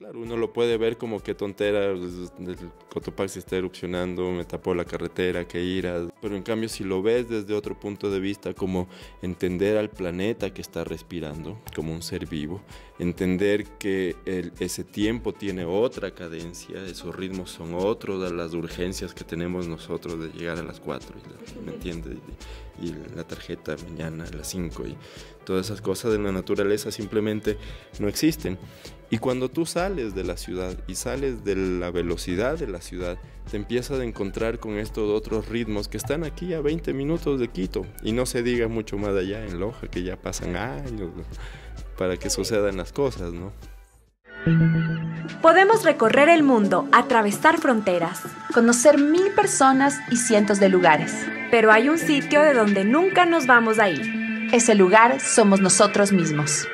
Claro, uno lo puede ver como que tontera, el Cotopaxi está erupcionando, me tapó la carretera, que ira. Pero en cambio, si lo ves desde otro punto de vista, como entender al planeta que está respirando, como un ser vivo, entender que ese tiempo tiene otra cadencia, esos ritmos son otros las urgencias que tenemos nosotros de llegar a las 4, ¿me entiendes? Y, la tarjeta mañana a las 5 y todas esas cosas de la naturaleza simplemente no existen. Y cuando tú sales de la ciudad y sales de la velocidad de la ciudad, te empiezas a encontrar con estos otros ritmos que están aquí a 20 minutos de Quito. Y no se diga mucho más allá en Loja, que ya pasan años para que sucedan las cosas, ¿no? Podemos recorrer el mundo, atravesar fronteras, conocer mil personas y cientos de lugares. Pero hay un sitio de donde nunca nos vamos a ir. Ese lugar somos nosotros mismos.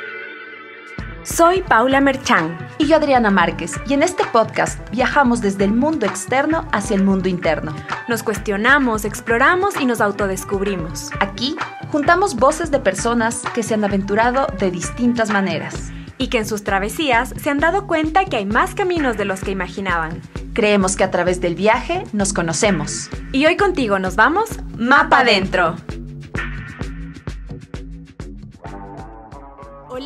Soy Paula Merchán. Y yo Adriana Márquez. Y en este podcast viajamos desde el mundo externo hacia el mundo interno. Nos cuestionamos, exploramos y nos autodescubrimos. Aquí juntamos voces de personas que se han aventurado de distintas maneras. Y que en sus travesías se han dado cuenta que hay más caminos de los que imaginaban. Creemos que a través del viaje nos conocemos. Y hoy contigo nos vamos Mapa Adentro.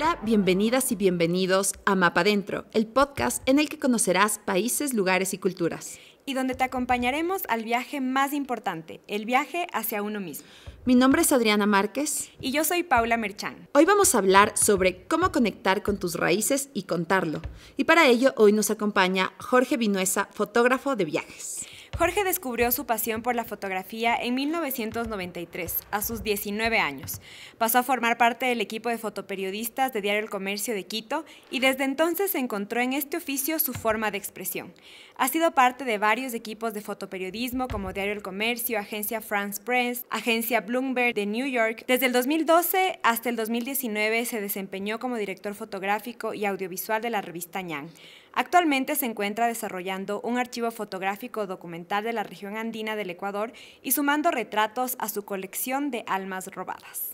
Hola, bienvenidas y bienvenidos a Mapa Dentro, el podcast en el que conocerás países, lugares y culturas. Y donde te acompañaremos al viaje más importante, el viaje hacia uno mismo. Mi nombre es Adriana Márquez. Y yo soy Paula Merchán. Hoy vamos a hablar sobre cómo conectar con tus raíces y contarlo. Y para ello hoy nos acompaña Jorge Vinuesa, fotógrafo de viajes. Jorge descubrió su pasión por la fotografía en 1993, a sus 19 años. Pasó a formar parte del equipo de fotoperiodistas de Diario El Comercio de Quito y desde entonces encontró en este oficio su forma de expresión. Ha sido parte de varios equipos de fotoperiodismo como Diario El Comercio, Agencia France Press, Agencia Bloomberg de New York. Desde el 2012 hasta el 2019 se desempeñó como director fotográfico y audiovisual de la revista Ñan. Actualmente se encuentra desarrollando un archivo fotográfico documental de la región andina del Ecuador y sumando retratos a su colección de almas robadas.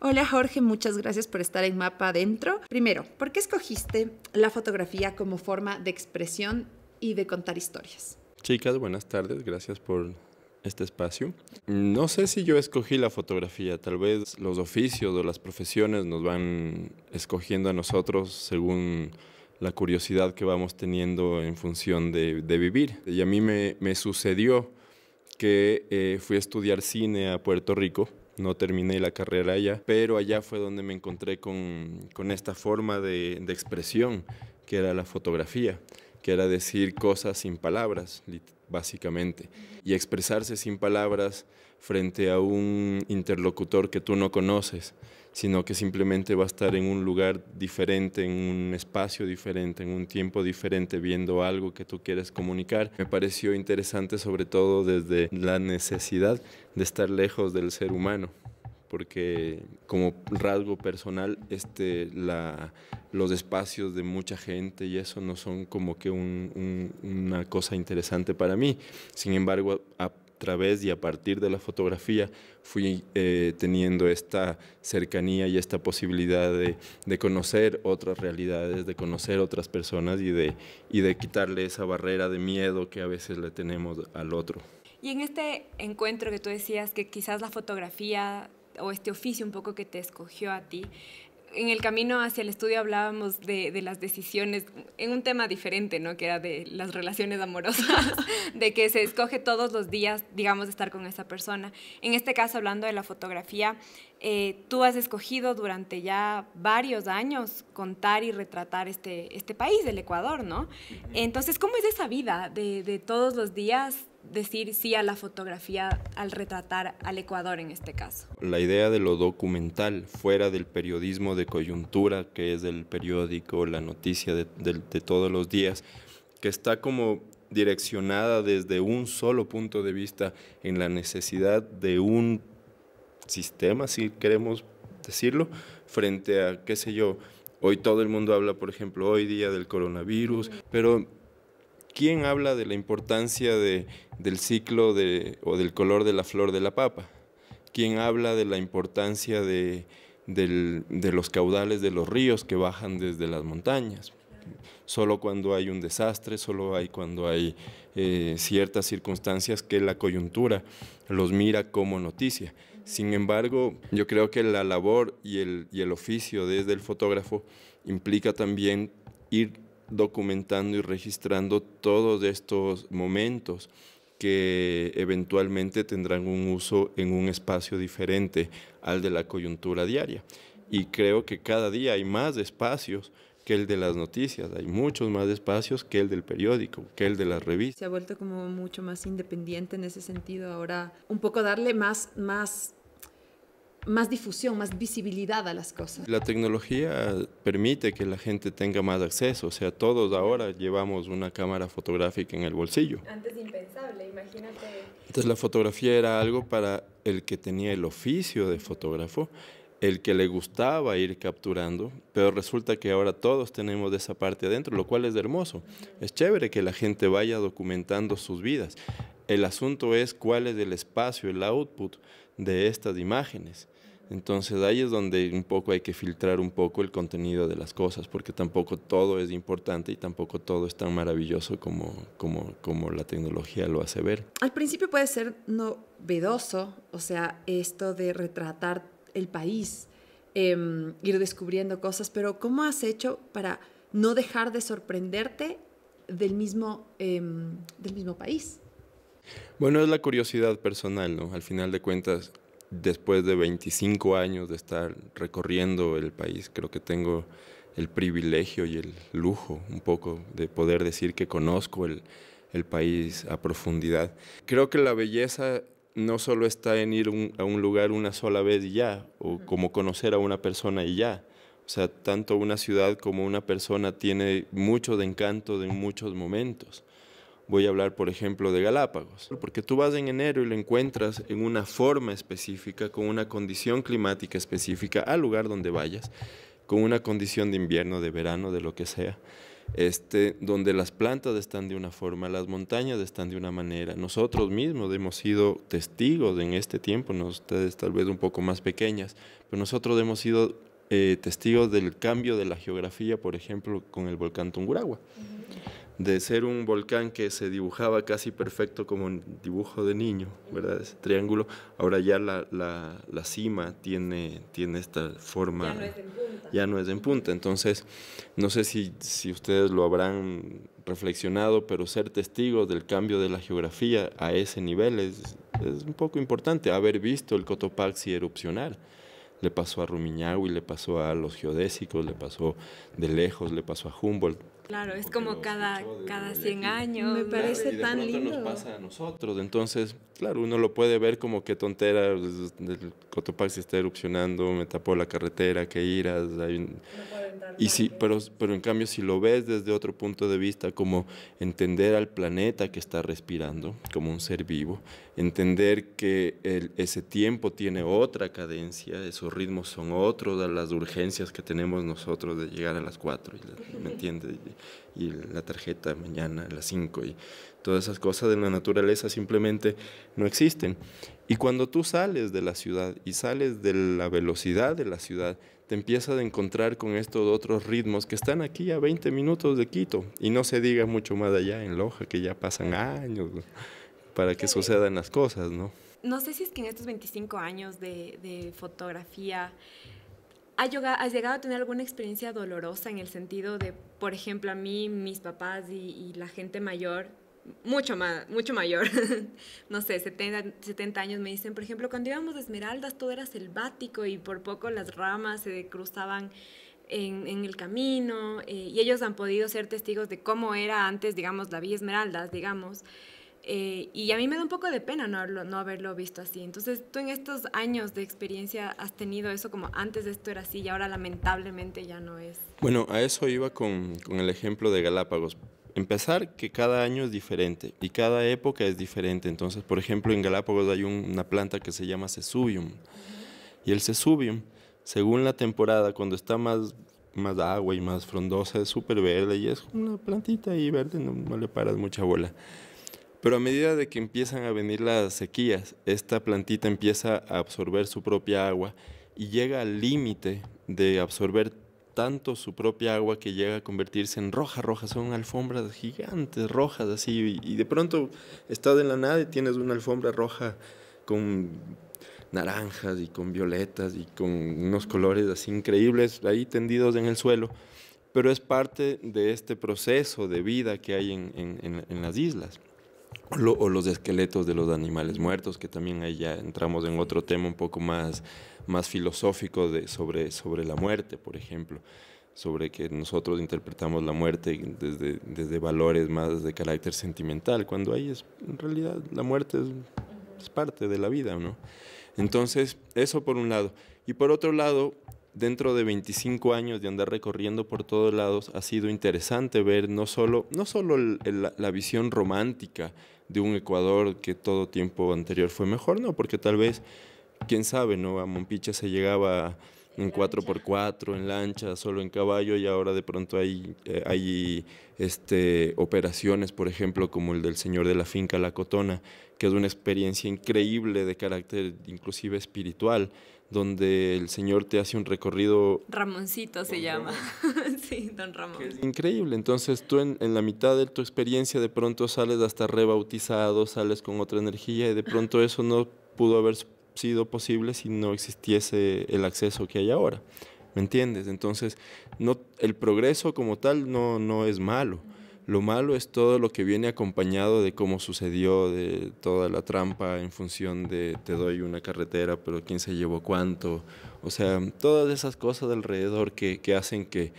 Hola Jorge, muchas gracias por estar en Mapa Adentro. Primero, ¿por qué escogiste la fotografía como forma de expresión y de contar historias? Chicas, buenas tardes, gracias por este espacio. No sé si yo escogí la fotografía, tal vez los oficios o las profesiones nos van escogiendo a nosotros según la curiosidad que vamos teniendo en función de, vivir. Y a mí me, sucedió que eh, fui a estudiar cine a Puerto Rico, no terminé la carrera allá, pero allá fue donde me encontré con, esta forma de, expresión, que era la fotografía, que era decir cosas sin palabras, básicamente, y expresarse sin palabras frente a un interlocutor que tú no conoces sino que simplemente va a estar en un lugar diferente, en un espacio diferente, en un tiempo diferente, viendo algo que tú quieres comunicar. Me pareció interesante sobre todo desde la necesidad de estar lejos del ser humano porque como rasgo personal este, la, los espacios de mucha gente y eso no son como que una cosa interesante para mí. Sin embargo, a, través y a partir de la fotografía fui eh, teniendo esta cercanía y esta posibilidad de, de, conocer otras realidades, de conocer otras personas y de, y de quitarle esa barrera de miedo que a veces le tenemos al otro. Y en este encuentro que tú decías que quizás la fotografía o este oficio un poco que te escogió a ti, en el camino hacia el estudio hablábamos de, de, las decisiones en un tema diferente, ¿no? Que era de las relaciones amorosas, de que se escoge todos los días, digamos, estar con esa persona. En este caso, hablando de la fotografía, eh, tú has escogido durante ya varios años contar y retratar este, este país, el Ecuador, ¿no? Entonces, ¿cómo es esa vida de, de todos los días decir sí a la fotografía al retratar al Ecuador en este caso. La idea de lo documental, fuera del periodismo de coyuntura, que es el periódico, la noticia de, todos los días, que está como direccionada desde un solo punto de vista en la necesidad de un sistema, si queremos decirlo, frente a, qué sé yo, hoy todo el mundo habla, por ejemplo, hoy día del coronavirus, pero ¿quién habla de la importancia de, del ciclo o del color de la flor de la papa? ¿Quién habla de la importancia de, los caudales de los ríos que bajan desde las montañas? Solo cuando hay un desastre, solo hay cuando hay eh, ciertas circunstancias que la coyuntura los mira como noticia. Sin embargo, yo creo que la labor y el, y el oficio desde el fotógrafo implica también ir documentando y registrando todos estos momentos que eventualmente tendrán un uso en un espacio diferente al de la coyuntura diaria. Y creo que cada día hay más espacios que el de las noticias, hay muchos más espacios que el del periódico, que el de las revistas. Se ha vuelto como mucho más independiente en ese sentido, ahora un poco darle más, más más difusión, más visibilidad a las cosas. La tecnología permite que la gente tenga más acceso, o sea, todos ahora llevamos una cámara fotográfica en el bolsillo. Antes impensable, imagínate. Entonces la fotografía era algo para el que tenía el oficio de fotógrafo, el que le gustaba ir capturando, pero resulta que ahora todos tenemos de esa parte adentro, lo cual es hermoso. Es chévere que la gente vaya documentando sus vidas. El asunto es cuál es el espacio, el output de estas imágenes. Entonces ahí es donde un poco hay que filtrar un poco el contenido de las cosas, porque tampoco todo es importante y tampoco todo es tan maravilloso como, como, como la tecnología lo hace ver. Al principio puede ser novedoso, o sea, esto de retratar el país, em, ir descubriendo cosas, pero ¿cómo has hecho para no dejar de sorprenderte del mismo, em, del mismo país? Bueno, es la curiosidad personal, ¿no? Al final de cuentas, después de 25 años de estar recorriendo el país, creo que tengo el privilegio y el lujo un poco de poder decir que conozco el, país a profundidad. Creo que la belleza no solo está en ir a un lugar una sola vez y ya, o como conocer a una persona y ya. O sea, tanto una ciudad como una persona tiene mucho de encanto en muchos momentos. Voy a hablar, por ejemplo, de Galápagos, porque tú vas en enero y lo encuentras en una forma específica, con una condición climática específica, al lugar donde vayas, con una condición de invierno, de verano, de lo que sea, este, donde las plantas están de una forma, las montañas están de una manera. Nosotros mismos hemos sido testigos en este tiempo, ustedes tal vez un poco más pequeñas, pero nosotros hemos sido eh, testigos del cambio de la geografía, por ejemplo, con el volcán Tunguragua de ser un volcán que se dibujaba casi perfecto como un dibujo de niño, ¿verdad? Ese triángulo, ahora ya la, la, cima tiene, tiene esta forma... Ya no es en punta. Ya no es en punta, entonces no sé si, si ustedes lo habrán reflexionado, pero ser testigos del cambio de la geografía a ese nivel es, es un poco importante, haber visto el Cotopaxi erupcionar le pasó a Rumiñahui, le pasó a los geodésicos, le pasó de lejos, le pasó a Humboldt. Claro, es como cada, cada 100 años. Me parece y de tan pronto lindo. nos pasa a nosotros. Entonces, claro, uno lo puede ver como que tontera, el Cotopaxi está erupcionando, me tapó la carretera, que iras. Hay un... Y sí, pero, pero en cambio si lo ves desde otro punto de vista, como entender al planeta que está respirando, como un ser vivo, entender que el, ese tiempo tiene otra cadencia, esos ritmos son otros de las urgencias que tenemos nosotros de llegar a las 4, ¿me entiendes? Y, la tarjeta mañana a las 5 y todas esas cosas de la naturaleza simplemente no existen. Y cuando tú sales de la ciudad y sales de la velocidad de la ciudad, te empiezas a encontrar con estos otros ritmos que están aquí a 20 minutos de Quito y no se diga mucho más allá en Loja, que ya pasan años para que sucedan las cosas, ¿no? No sé si es que en estos 25 años de, de fotografía ¿has llegado, ¿has llegado a tener alguna experiencia dolorosa en el sentido de, por ejemplo, a mí, mis papás y, y la gente mayor mucho más, mucho mayor, no sé, 70, 70 años me dicen, por ejemplo, cuando íbamos a Esmeraldas todo era selvático y por poco las ramas se cruzaban en, en el camino eh, y ellos han podido ser testigos de cómo era antes, digamos, la Villa Esmeraldas, digamos. Eh, y a mí me da un poco de pena no haberlo, no haberlo visto así. Entonces, tú en estos años de experiencia has tenido eso como antes de esto era así y ahora lamentablemente ya no es. Bueno, a eso iba con, con el ejemplo de Galápagos. Empezar que cada año es diferente y cada época es diferente. Entonces, por ejemplo, en Galápagos hay un, una planta que se llama sesubium. Y el sesubium, según la temporada, cuando está más, más agua y más frondosa, es súper verde y es una plantita ahí verde, no, no le paras mucha bola. Pero a medida de que empiezan a venir las sequías, esta plantita empieza a absorber su propia agua y llega al límite de absorber tanto su propia agua que llega a convertirse en roja, roja. Son alfombras gigantes, rojas, así. Y, de pronto estás en la nada y tienes una alfombra roja con naranjas y con violetas y con unos colores así increíbles ahí tendidos en el suelo. Pero es parte de este proceso de vida que hay en las islas o los esqueletos de los animales muertos, que también ahí ya entramos en otro tema un poco más, más filosófico de, sobre, sobre la muerte, por ejemplo, sobre que nosotros interpretamos la muerte desde, desde valores más de carácter sentimental, cuando ahí es, en realidad la muerte es, es parte de la vida, ¿no? Entonces, eso por un lado. Y por otro lado, dentro de 25 años de andar recorriendo por todos lados, ha sido interesante ver no solo, no solo la visión romántica de un Ecuador que todo tiempo anterior fue mejor, no, porque tal vez, quién sabe, ¿no? A Mompiche se llegaba en 4x4, en lancha, solo en caballo, y ahora de pronto hay, eh, hay este, operaciones, por ejemplo, como el del señor de la finca La Cotona, que es una experiencia increíble de carácter inclusive espiritual, donde el Señor te hace un recorrido... Ramoncito se llama. sí, don Ramón. es increíble. Entonces tú en, en, la mitad de tu experiencia de pronto sales hasta rebautizado, sales con otra energía y de pronto eso no pudo haber sido posible si no existiese el acceso que hay ahora. ¿Me entiendes? Entonces, no, el progreso como tal no, no es malo. Lo malo es todo lo que viene acompañado de cómo sucedió, de toda la trampa en función de te doy una carretera, pero quién se llevó cuánto. O sea, todas esas cosas alrededor que, que hacen que,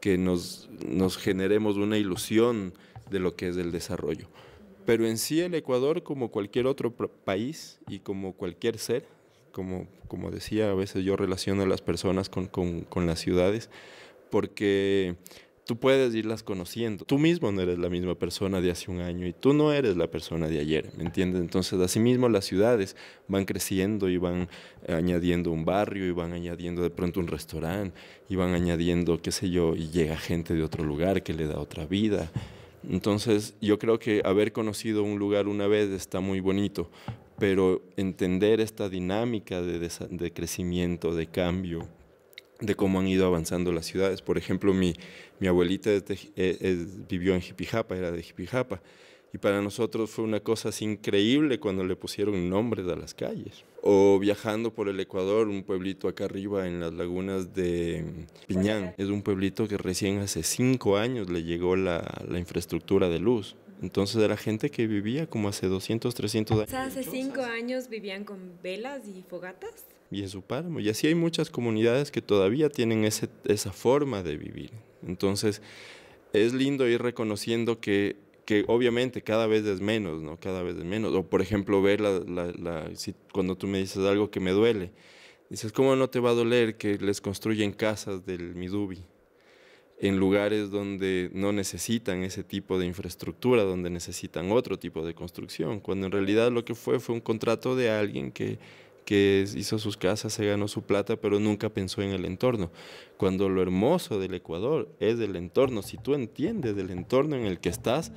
que nos, nos generemos una ilusión de lo que es el desarrollo. Pero en sí el Ecuador, como cualquier otro país y como cualquier ser, como, como decía, a veces yo relaciono a las personas con, con, con las ciudades, porque tú puedes irlas conociendo. Tú mismo no eres la misma persona de hace un año y tú no eres la persona de ayer, ¿me entiendes? Entonces, asimismo, las ciudades van creciendo y van añadiendo un barrio y van añadiendo de pronto un restaurante y van añadiendo, qué sé yo, y llega gente de otro lugar que le da otra vida. Entonces, yo creo que haber conocido un lugar una vez está muy bonito, pero entender esta dinámica de, de crecimiento, de cambio, de cómo han ido avanzando las ciudades. Por ejemplo, mi, mi abuelita vivió en Jipijapa, era de Jipijapa, y para nosotros fue una cosa así increíble cuando le pusieron nombres a las calles. O viajando por el Ecuador, un pueblito acá arriba en las lagunas de Piñán. Es un pueblito que recién hace cinco años le llegó la, la infraestructura de luz. Entonces era gente que vivía como hace 200, 300 años. Hace cinco años vivían con velas y fogatas y en su páramo. Y así hay muchas comunidades que todavía tienen ese, esa forma de vivir. Entonces, es lindo ir reconociendo que, que obviamente cada vez es menos, ¿no? Cada vez es menos. O, por ejemplo, ver la, la, cuando tú me dices algo que me duele, dices, ¿cómo no te va a doler que les construyen casas del Midubi? en lugares donde no necesitan ese tipo de infraestructura, donde necesitan otro tipo de construcción, cuando en realidad lo que fue fue un contrato de alguien que que hizo sus casas, se ganó su plata, pero nunca pensó en el entorno. Cuando lo hermoso del Ecuador es el entorno, si tú entiendes del entorno en el que estás,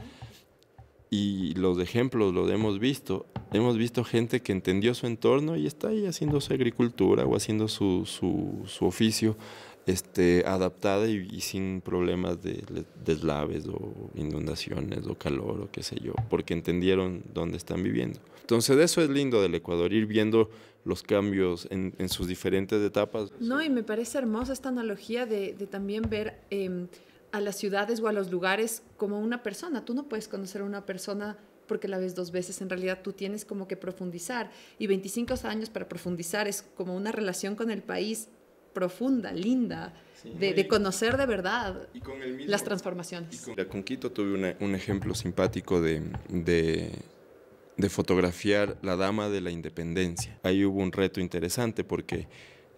y los ejemplos los hemos visto, hemos visto gente que entendió su entorno y está ahí haciendo su agricultura o haciendo su, su, su oficio este, adaptada y, sin problemas de deslaves o inundaciones o calor o qué sé yo, porque entendieron dónde están viviendo. Entonces eso es lindo del Ecuador, ir viendo los cambios en, sus diferentes etapas. No, y me parece hermosa esta analogía de, también ver eh, a las ciudades o a los lugares como una persona. Tú no puedes conocer a una persona porque la ves dos veces, en realidad tú tienes como que profundizar. Y 25 años para profundizar es como una relación con el país profunda, linda, de, de, conocer de verdad mismo, las transformaciones. Con, con, Quito tuve una, un ejemplo simpático de, de, de, fotografiar la Dama de la Independencia. Ahí hubo un reto interesante porque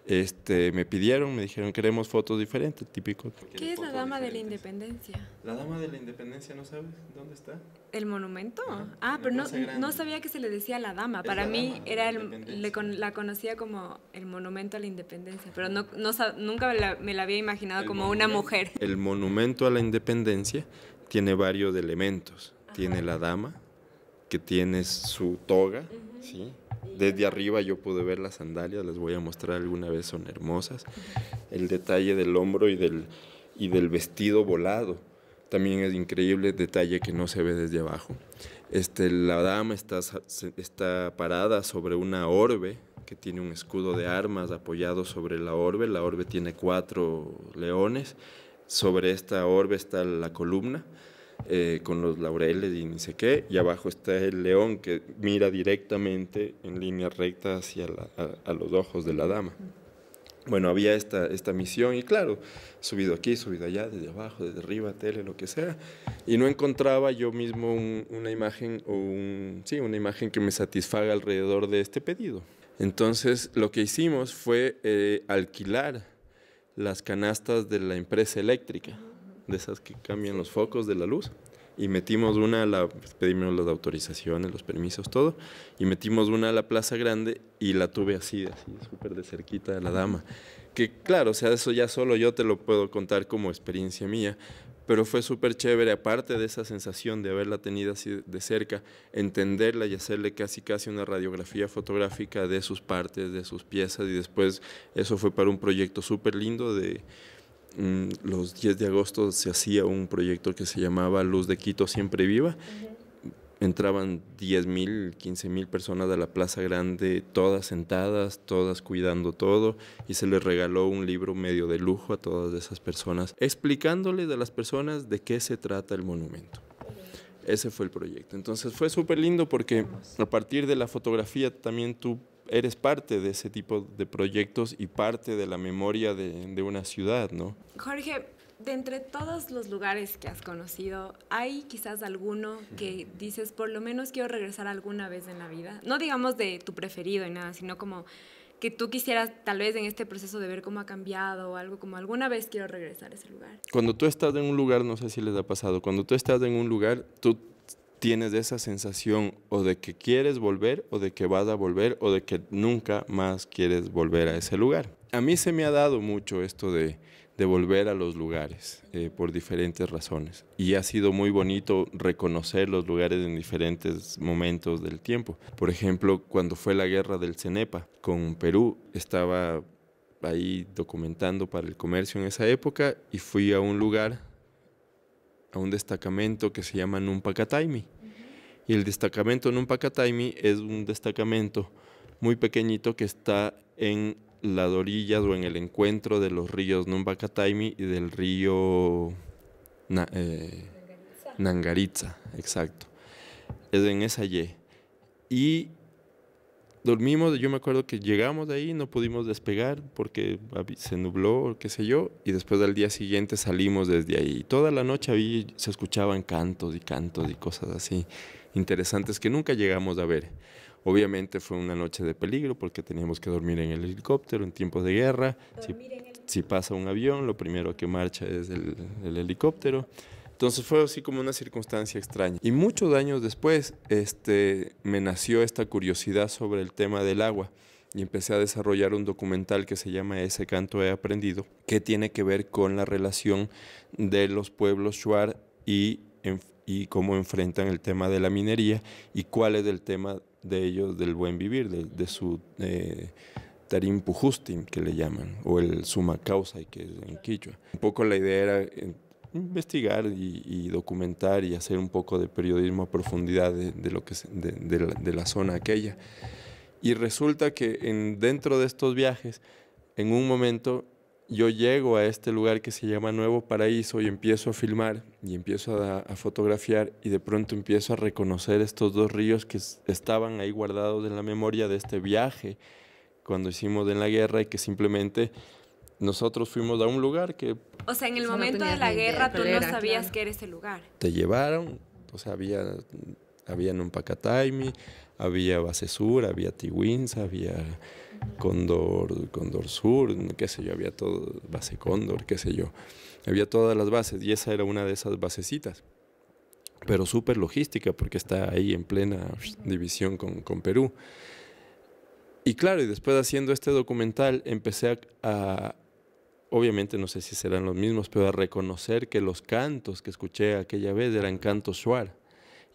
este, me pidieron, me dijeron, queremos fotos diferentes, típico. ¿Qué es la Dama de la Independencia? La Dama de la Independencia, ¿no sabes dónde está? ¿El monumento? Ajá, ah, pero no, no, sabía que se le decía la Dama. Es Para la mí dama era el, le con, la conocía como el monumento a la Independencia, pero no, no nunca me la, me la, había imaginado el como una mujer. El monumento a la Independencia tiene varios elementos. Ajá. Tiene la Dama, que tiene su toga, ¿sí? Desde arriba yo pude ver las sandalias, les voy a mostrar alguna vez, son hermosas. El detalle del hombro y del, y del vestido volado también es increíble, detalle que no se ve desde abajo. Este, la dama está, está parada sobre una orbe que tiene un escudo de armas apoyado sobre la orbe. La orbe tiene cuatro leones. Sobre esta orbe está la columna eh, con los laureles y ni sé qué. Y abajo está el león que mira directamente en línea recta hacia a los ojos de la dama bueno, había esta, esta misión y claro, subido aquí, subido allá, desde abajo, desde arriba, tele, lo que sea, y no encontraba yo mismo una imagen o sí, una imagen que me satisfaga alrededor de este pedido. Entonces, lo que hicimos fue eh, alquilar las canastas de la empresa eléctrica, de esas que cambian los focos de la luz y metimos una, la, pedimos las autorizaciones, los permisos, todo, y metimos una a la Plaza Grande y la tuve así, así, súper de cerquita de la dama. Que claro, o sea, eso ya solo yo te lo puedo contar como experiencia mía, pero fue súper chévere, aparte de esa sensación de haberla tenido así de cerca, entenderla y hacerle casi casi una radiografía fotográfica de sus partes, de sus piezas, y después eso fue para un proyecto súper lindo de los 10 de agosto se hacía un proyecto que se llamaba Luz de Quito Siempre Viva. Entraban 10 mil, 15 mil personas a la Plaza Grande, todas sentadas, todas cuidando todo, y se les regaló un libro medio de lujo a todas esas personas, explicándoles a las personas de qué se trata el monumento. Ese fue el proyecto. Entonces fue súper lindo porque a partir de la fotografía también tú eres parte de ese tipo de proyectos y parte de la memoria de, de, una ciudad, ¿no? Jorge, de entre todos los lugares que has conocido, ¿hay quizás alguno que dices, por lo menos quiero regresar alguna vez en la vida? No digamos de tu preferido y nada, sino como que tú quisieras tal vez en este proceso de ver cómo ha cambiado o algo como alguna vez quiero regresar a ese lugar. Cuando tú estás en un lugar, no sé si les ha pasado, cuando tú estás en un lugar, tú tienes esa sensación o de que quieres volver o de que vas a volver o de que nunca más quieres volver a ese lugar. A mí se me ha dado mucho esto de, volver a los lugares eh, por diferentes razones y ha sido muy bonito reconocer los lugares en diferentes momentos del tiempo. Por ejemplo, cuando fue la guerra del Cenepa con Perú, estaba ahí documentando para el comercio en esa época y fui a un lugar a un destacamento que se llama Numpacataimi. Y el destacamento Numpacataimi es un destacamento muy pequeñito que está en las orillas o en el encuentro de los ríos Numpacataimi y del río eh, Nangaritza, exacto. Es en esa Y. Y dormimos, yo me acuerdo que llegamos de ahí, no pudimos despegar porque se nubló, qué sé yo, y después del día siguiente salimos desde ahí. Toda la noche ahí se escuchaban cantos y cantos y cosas así interesantes que nunca llegamos a ver. Obviamente fue una noche de peligro porque teníamos que dormir en el helicóptero en tiempos de guerra. Si, pasa un avión, lo primero que marcha es el, el helicóptero. Entonces fue así como una circunstancia extraña. Y muchos años después este, me nació esta curiosidad sobre el tema del agua y empecé a desarrollar un documental que se llama Ese canto he aprendido, que tiene que ver con la relación de los pueblos Shuar y, y cómo enfrentan el tema de la minería y cuál es el tema de ellos del buen vivir, de, su eh, tarim pujustin, que le llaman, o el suma causa, que es en quichua. Un poco la idea era investigar y, documentar y hacer un poco de periodismo a profundidad de, lo que de, la, zona aquella. Y resulta que en, dentro de estos viajes, en un momento yo llego a este lugar que se llama Nuevo Paraíso y empiezo a filmar y empiezo a, a, fotografiar y de pronto empiezo a reconocer estos dos ríos que estaban ahí guardados en la memoria de este viaje cuando hicimos en la guerra y que simplemente nosotros fuimos a un lugar que... O sea, en el momento de la guerra tú no sabías que era ese lugar. Te llevaron, o sea, había, había un Pacataimi, había Base Sur, había Tiwins, había Condor, Condor Sur, qué sé yo, había todo, Base Cóndor, qué sé yo. Había todas las bases y esa era una de esas basecitas. Pero súper logística porque está ahí en plena división con, con Perú. Y claro, y después haciendo este documental empecé a, obviamente no sé si serán los mismos, pero a reconocer que los cantos que escuché aquella vez eran cantos shuar.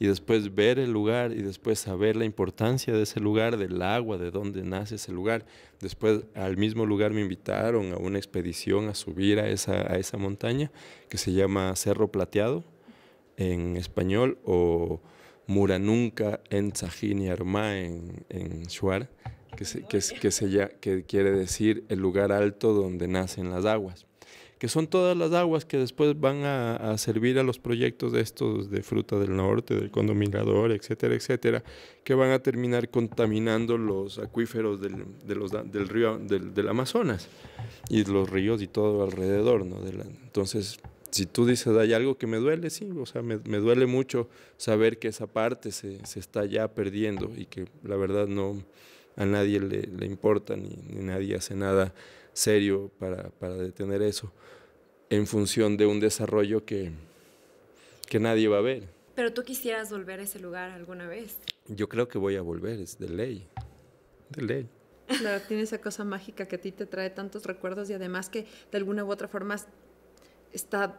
Y después ver el lugar y después saber la importancia de ese lugar, del agua, de dónde nace ese lugar. Después al mismo lugar me invitaron a una expedición a subir a esa, a esa montaña que se llama Cerro Plateado en español o Muranunca en Sajini Arma en, Shuar, que, que, que, que quiere decir el lugar alto donde nacen las aguas que son todas las aguas que después van a, servir a los proyectos de estos de Fruta del Norte, del Condominador, etcétera, etcétera, que van a terminar contaminando los acuíferos del, de los, del río, del, Amazonas y los ríos y todo alrededor, ¿no? De entonces, si tú dices, hay algo que me duele, sí, o sea, me, me duele mucho saber que esa parte se, se, está ya perdiendo y que la verdad no a nadie le, le importa ni, ni nadie hace nada serio para, para, detener eso en función de un desarrollo que, que nadie va a ver. Pero tú quisieras volver a ese lugar alguna vez. Yo creo que voy a volver, es de ley, de ley. Claro, tiene esa cosa mágica que a ti te trae tantos recuerdos y además que de alguna u otra forma está,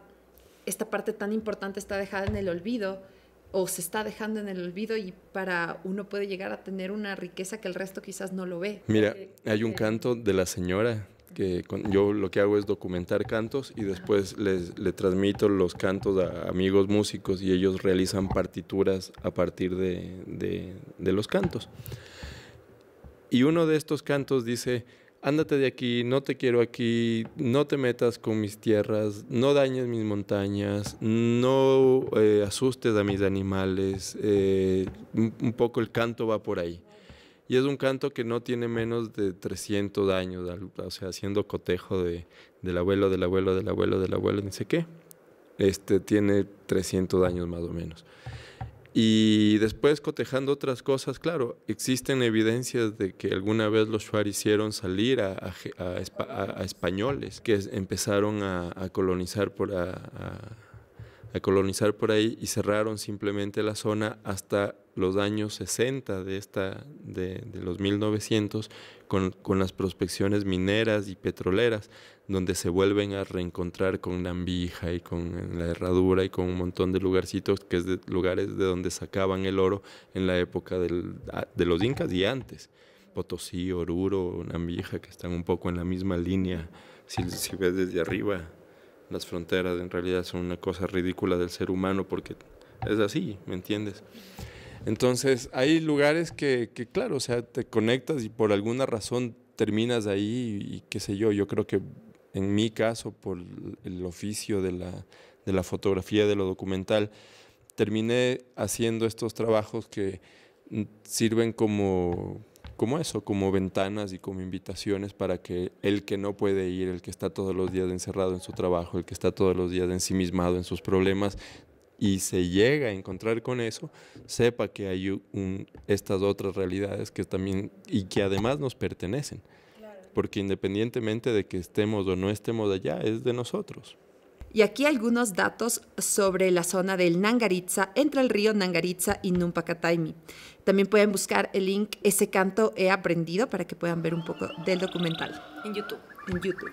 esta parte tan importante está dejada en el olvido o se está dejando en el olvido y para uno puede llegar a tener una riqueza que el resto quizás no lo ve. Mira, hay un canto de la señora que yo lo que hago es documentar cantos y después les, le transmito los cantos a amigos músicos y ellos realizan partituras a partir de, de, los cantos. Y uno de estos cantos dice, ándate de aquí, no te quiero aquí, no te metas con mis tierras, no dañes mis montañas, no eh, asustes a mis animales, eh, un poco el canto va por ahí. Y es un canto que no tiene menos de 300 años, o sea, haciendo cotejo de, del abuelo, del abuelo, del abuelo, del abuelo, ni sé qué. Este tiene 300 años más o menos. Y después cotejando otras cosas, claro, existen evidencias de que alguna vez los Shuar hicieron salir a, a, españoles que empezaron a, colonizar por a, colonizar por ahí y cerraron simplemente la zona hasta los años 60 de, esta, de, los 1900 con, con, las prospecciones mineras y petroleras, donde se vuelven a reencontrar con Nambija y con la Herradura y con un montón de lugarcitos que es de lugares de donde sacaban el oro en la época del, de los incas y antes. Potosí, Oruro, Nambija, que están un poco en la misma línea, si ves desde arriba. Las fronteras en realidad son una cosa ridícula del ser humano porque es así, ¿me entiendes? Entonces, hay lugares que, que, claro, o sea, te conectas y por alguna razón terminas ahí y, qué sé yo, yo creo que en mi caso, por el oficio de la, de la fotografía, de lo documental, terminé haciendo estos trabajos que sirven como, como eso, como ventanas y como invitaciones para que el que no puede ir, el que está todos los días encerrado en su trabajo, el que está todos los días ensimismado en sus problemas, y se llega a encontrar con eso, sepa que hay estas otras realidades que también y que además nos pertenecen. Porque independientemente de que estemos o no estemos allá, es de nosotros. Y aquí algunos datos sobre la zona del Nangaritza, entre el río Nangaritza y Numpacataimi. También pueden buscar el link Ese canto he aprendido para que puedan ver un poco del documental. En YouTube. En YouTube.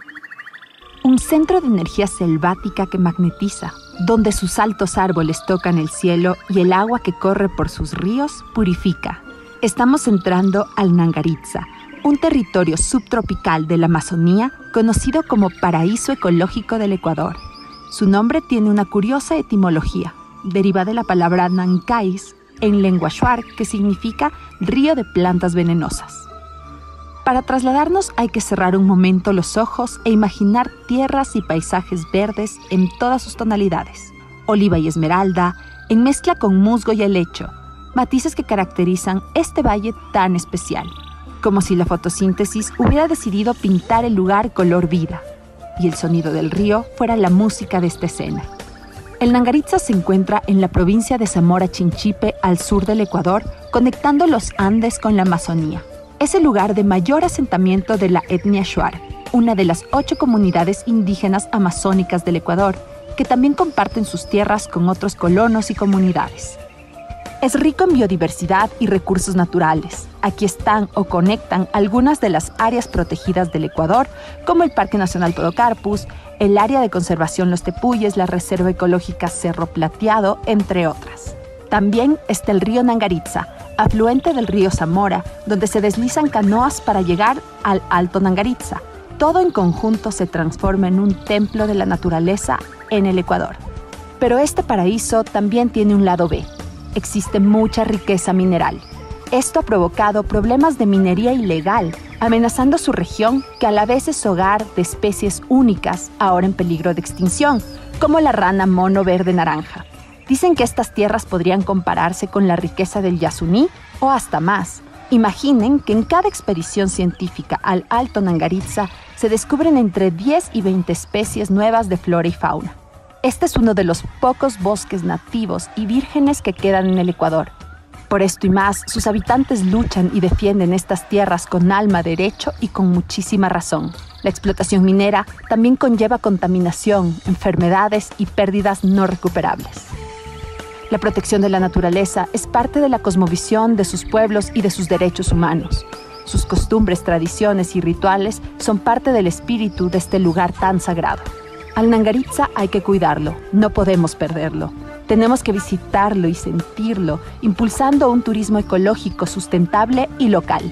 Un centro de energía selvática que magnetiza, donde sus altos árboles tocan el cielo y el agua que corre por sus ríos purifica. Estamos entrando al Nangaritza, un territorio subtropical de la Amazonía conocido como Paraíso Ecológico del Ecuador. Su nombre tiene una curiosa etimología, derivada de la palabra Nancais en lengua shuar, que significa río de plantas venenosas. Para trasladarnos hay que cerrar un momento los ojos e imaginar tierras y paisajes verdes en todas sus tonalidades, oliva y esmeralda, en mezcla con musgo y helecho, matices que caracterizan este valle tan especial, como si la fotosíntesis hubiera decidido pintar el lugar color vida, y el sonido del río fuera la música de esta escena. El Nangaritza se encuentra en la provincia de Zamora Chinchipe, al sur del Ecuador, conectando los Andes con la Amazonía es el lugar de mayor asentamiento de la etnia Shuar, una de las ocho comunidades indígenas amazónicas del Ecuador, que también comparten sus tierras con otros colonos y comunidades. Es rico en biodiversidad y recursos naturales. Aquí están o conectan algunas de las áreas protegidas del Ecuador, como el Parque Nacional Podocarpus, el área de conservación Los Tepuyes, la Reserva Ecológica Cerro Plateado, entre otras. También está el río Nangaritza, afluente del río Zamora, donde se deslizan canoas para llegar al Alto Nangaritza. Todo en conjunto se transforma en un templo de la naturaleza en el Ecuador. Pero este paraíso también tiene un lado B. Existe mucha riqueza mineral. Esto ha provocado problemas de minería ilegal, amenazando su región, que a la vez es hogar de especies únicas, ahora en peligro de extinción, como la rana mono verde naranja. Dicen que estas tierras podrían compararse con la riqueza del Yasuní o hasta más. Imaginen que en cada expedición científica al Alto Nangaritza se descubren entre 10 y 20 especies nuevas de flora y fauna. Este es uno de los pocos bosques nativos y vírgenes que quedan en el Ecuador. Por esto y más, sus habitantes luchan y defienden estas tierras con alma, derecho y con muchísima razón. La explotación minera también conlleva contaminación, enfermedades y pérdidas no recuperables. La protección de la naturaleza es parte de la cosmovisión de sus pueblos y de sus derechos humanos. Sus costumbres, tradiciones y rituales son parte del espíritu de este lugar tan sagrado. Al Nangaritza hay que cuidarlo, no podemos perderlo. Tenemos que visitarlo y sentirlo, impulsando un turismo ecológico sustentable y local.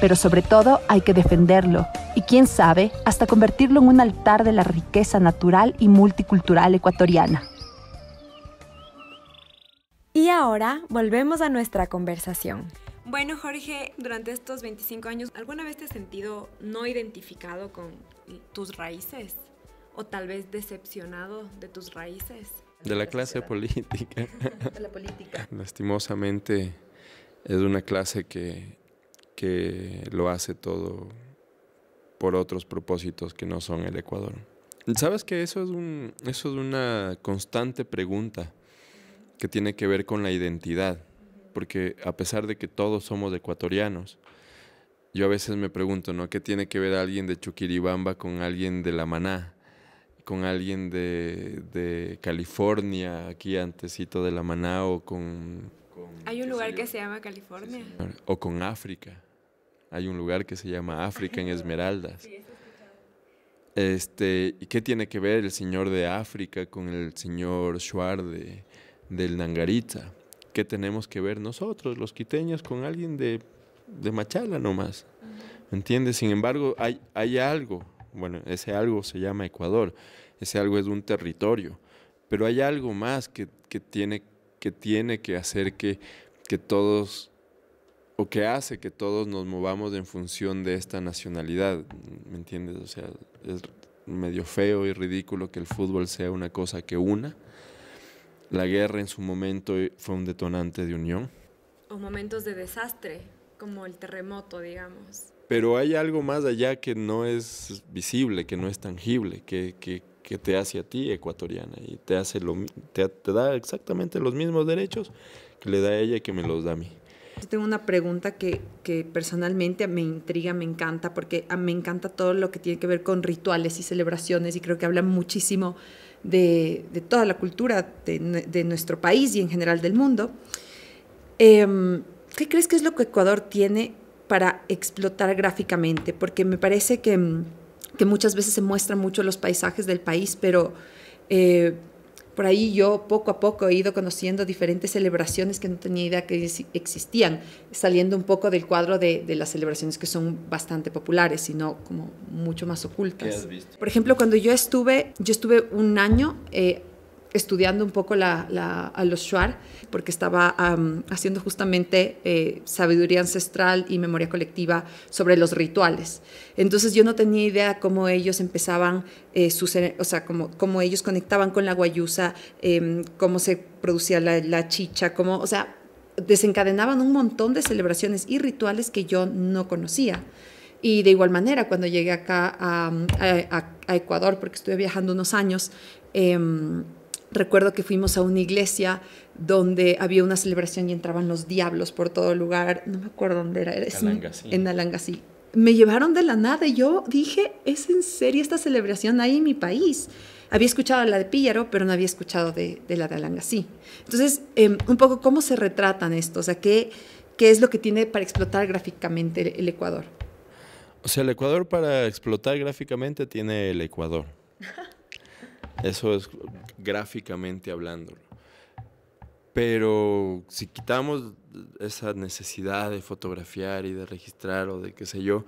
Pero sobre todo hay que defenderlo y quién sabe, hasta convertirlo en un altar de la riqueza natural y multicultural ecuatoriana. Y ahora volvemos a nuestra conversación. Bueno, Jorge, durante estos 25 años, ¿alguna vez te has sentido no identificado con tus raíces? ¿O tal vez decepcionado de tus raíces? De la clase política. De la política. Lastimosamente es una clase que, que lo hace todo por otros propósitos que no son el Ecuador. ¿Sabes que eso es, un, eso es una constante pregunta? que tiene que ver con la identidad, porque a pesar de que todos somos ecuatorianos, yo a veces me pregunto, ¿no? ¿Qué tiene que ver alguien de Chuquiribamba con alguien de La Maná? Con alguien de, California, aquí antesito de La Maná, o con... Hay un lugar que se llama California. o con África. Hay un lugar que se llama África en Esmeraldas. Este, ¿Y qué tiene que ver el señor de África con el señor Shuar de, del Nangaritza. ¿Qué tenemos que ver nosotros, los quiteños, con alguien de, de Machala nomás? ¿Me entiendes? Sin embargo, hay, hay algo, bueno, ese algo se llama Ecuador, ese algo es un territorio, pero hay algo más que, que tiene, que tiene que hacer que, que todos o que hace que todos nos movamos en función de esta nacionalidad, ¿me entiendes? O sea, es medio feo y ridículo que el fútbol sea una cosa que una, la guerra en su momento fue un detonante de unión. O momentos de desastre, como el terremoto, digamos. Pero hay algo más allá que no es visible, que no es tangible, que, que, que te hace a ti ecuatoriana y te, hace lo, te, te, da exactamente los mismos derechos que le da a ella y que me los da a mí. Tengo una pregunta que, que personalmente me intriga, me encanta, porque me encanta todo lo que tiene que ver con rituales y celebraciones y creo que habla muchísimo de, toda la cultura de, nuestro país y en general del mundo. Em, ¿Qué crees que es lo que Ecuador tiene para explotar gráficamente? Porque me parece que, que muchas veces se muestran mucho los paisajes del país, pero eh, por ahí yo poco a poco he ido conociendo diferentes celebraciones que no tenía idea que existían, saliendo un poco del cuadro de, las celebraciones que son bastante populares, sino como mucho más ocultas. ¿Qué has visto? Por ejemplo, cuando yo estuve, yo estuve un año eh, estudiando un poco a los Shuar, porque estaba haciendo justamente eh, sabiduría ancestral y memoria colectiva sobre los rituales. Entonces yo no tenía idea cómo ellos empezaban, eh, o sea, cómo, ellos conectaban con la guayusa, em, cómo se producía la, chicha, cómo, o sea, desencadenaban un montón de celebraciones y rituales que yo no conocía. Y de igual manera, cuando llegué acá a, Ecuador, porque estuve viajando unos años, eh, Recuerdo que fuimos a una iglesia donde había una celebración y entraban los diablos por todo el lugar. No me acuerdo dónde era. era en Alangasí. Me llevaron de la nada y yo dije, ¿es en serio esta celebración ahí en mi país? Había escuchado la de Píllaro, pero no había escuchado de, la de Alangasí. Entonces, em, un poco cómo se retratan estos, o sea, ¿qué, qué es lo que tiene para explotar gráficamente el Ecuador. O sea, el Ecuador para explotar gráficamente tiene el Ecuador. Eso es gráficamente hablando. Pero si quitamos esa necesidad de fotografiar y de registrar o de qué sé yo,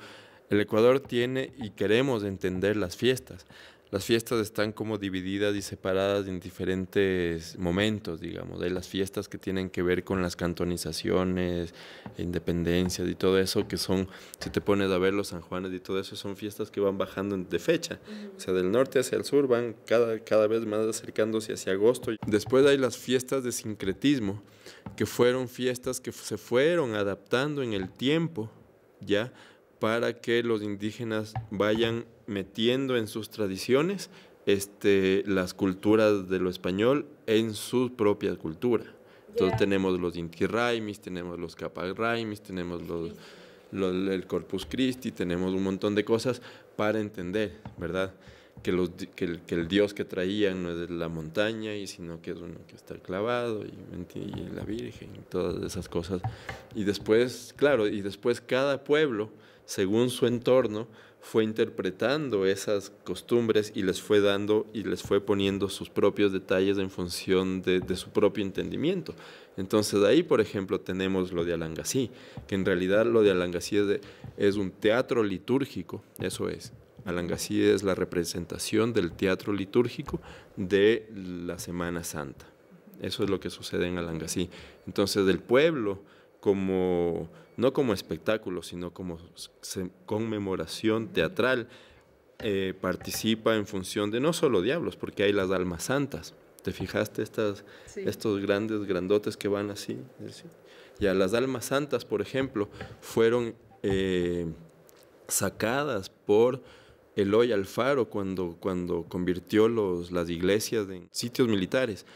el Ecuador tiene y queremos entender las fiestas las fiestas están como divididas y separadas en diferentes momentos, digamos. Hay las fiestas que tienen que ver con las cantonizaciones, independencias y todo eso, que son, si te pones a ver los San Juanes y todo eso, son fiestas que van bajando de fecha. O sea, del norte hacia el sur van cada, cada vez más acercándose hacia agosto. Después hay las fiestas de sincretismo, que fueron fiestas que se fueron adaptando en el tiempo, ¿ya? para que los indígenas vayan metiendo en sus tradiciones este, las culturas de lo español en su propia cultura. Entonces tenemos los Inti Raimis, tenemos los Capac Raimis, tenemos los, el Corpus Christi, tenemos un montón de cosas para entender, ¿verdad? Que, los, que, el, que el Dios que traían no es de la montaña, y sino que es uno que está clavado, y, y la Virgen, y todas esas cosas. Y después, claro, y después cada pueblo según su entorno, fue interpretando esas costumbres y les fue dando y les fue poniendo sus propios detalles en función de, su propio entendimiento. Entonces ahí, por ejemplo, tenemos lo de Alangasí, que en realidad lo de Alangasí es, un teatro litúrgico, eso es. Alangasí es la representación del teatro litúrgico de la Semana Santa. Eso es lo que sucede en Alangasí. Entonces, del pueblo como, no como espectáculo, sino como conmemoración teatral, eh, participa en función de no solo diablos, porque hay las almas santas. ¿Te fijaste estas, estos grandes grandotes que van así? Ya las almas santas, por ejemplo, fueron eh, sacadas por Eloy Alfaro cuando, cuando convirtió los, las iglesias en sitios militares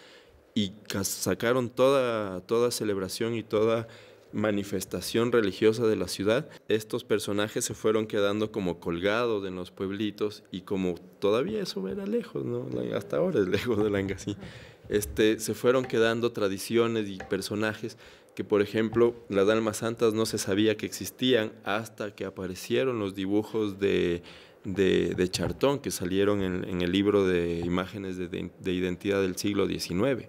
y sacaron toda, toda celebración y toda manifestación religiosa de la ciudad, estos personajes se fueron quedando como colgados en los pueblitos y como todavía eso era lejos, ¿no? hasta ahora es lejos de Langasí, este, se fueron quedando tradiciones y personajes que, por ejemplo, las almas santas no se sabía que existían hasta que aparecieron los dibujos de, de, Chartón que salieron en, el libro de imágenes de, de identidad del siglo XIX,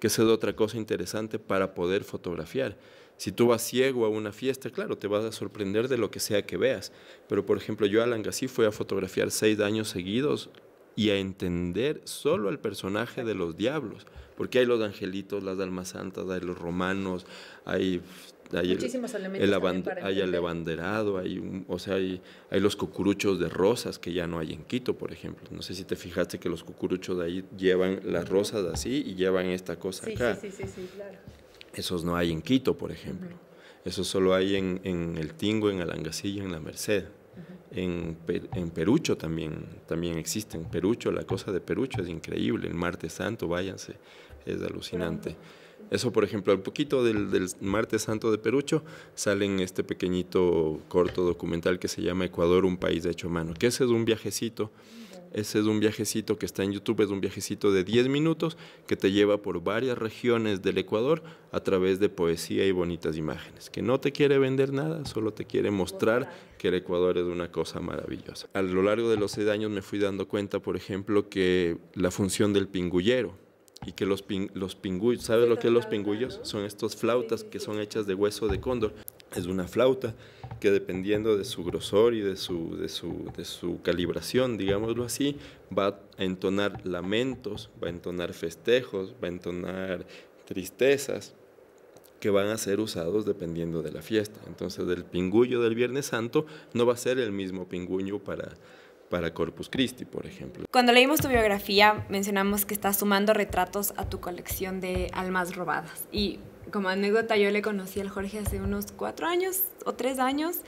que es otra cosa interesante para poder fotografiar si tú vas ciego a una fiesta, claro, te vas a sorprender de lo que sea que veas. Pero, por ejemplo, yo a Langasí fui a fotografiar seis años seguidos y a entender solo el personaje de los diablos. Porque hay los angelitos, las almas santas, hay los romanos, hay hay Muchísimos el, elementos hay el abanderado, hay, o sea, hay, hay, los cucuruchos de rosas que ya no hay en Quito, por ejemplo. No sé si te fijaste que los cucuruchos de ahí llevan las rosas así y llevan esta cosa acá. Sí, sí, sí, sí, claro. Esos no hay en Quito, por ejemplo. Esos solo hay en, en, El Tingo, en Alangasilla, en La Merced. en, en, Perucho también, también existen. Perucho, la cosa de Perucho es increíble. El Martes Santo, váyanse, es alucinante. Eso, por ejemplo, un poquito del, del, Martes Santo de Perucho sale en este pequeñito corto documental que se llama Ecuador, un país hecho a mano, que ese es un viajecito ese es un viajecito que está en YouTube, es un viajecito de 10 minutos que te lleva por varias regiones del Ecuador a través de poesía y bonitas imágenes, que no te quiere vender nada, solo te quiere mostrar que el Ecuador es una cosa maravillosa. A lo largo de los seis años me fui dando cuenta, por ejemplo, que la función del pingullero, y que los, los pingullos, ¿sabes lo que es los pingullos? Son estas flautas que son hechas de hueso de cóndor. Es una flauta que dependiendo de su grosor y de su, de su, de su calibración, digámoslo así, va a entonar lamentos, va a entonar festejos, va a entonar tristezas que van a ser usados dependiendo de la fiesta. Entonces el pingullo del Viernes Santo no va a ser el mismo pingullo para, para Corpus Christi, por ejemplo. Cuando leímos tu biografía, mencionamos que estás sumando retratos a tu colección de almas robadas. Y como anécdota, yo le conocí al Jorge hace unos cuatro años o tres años,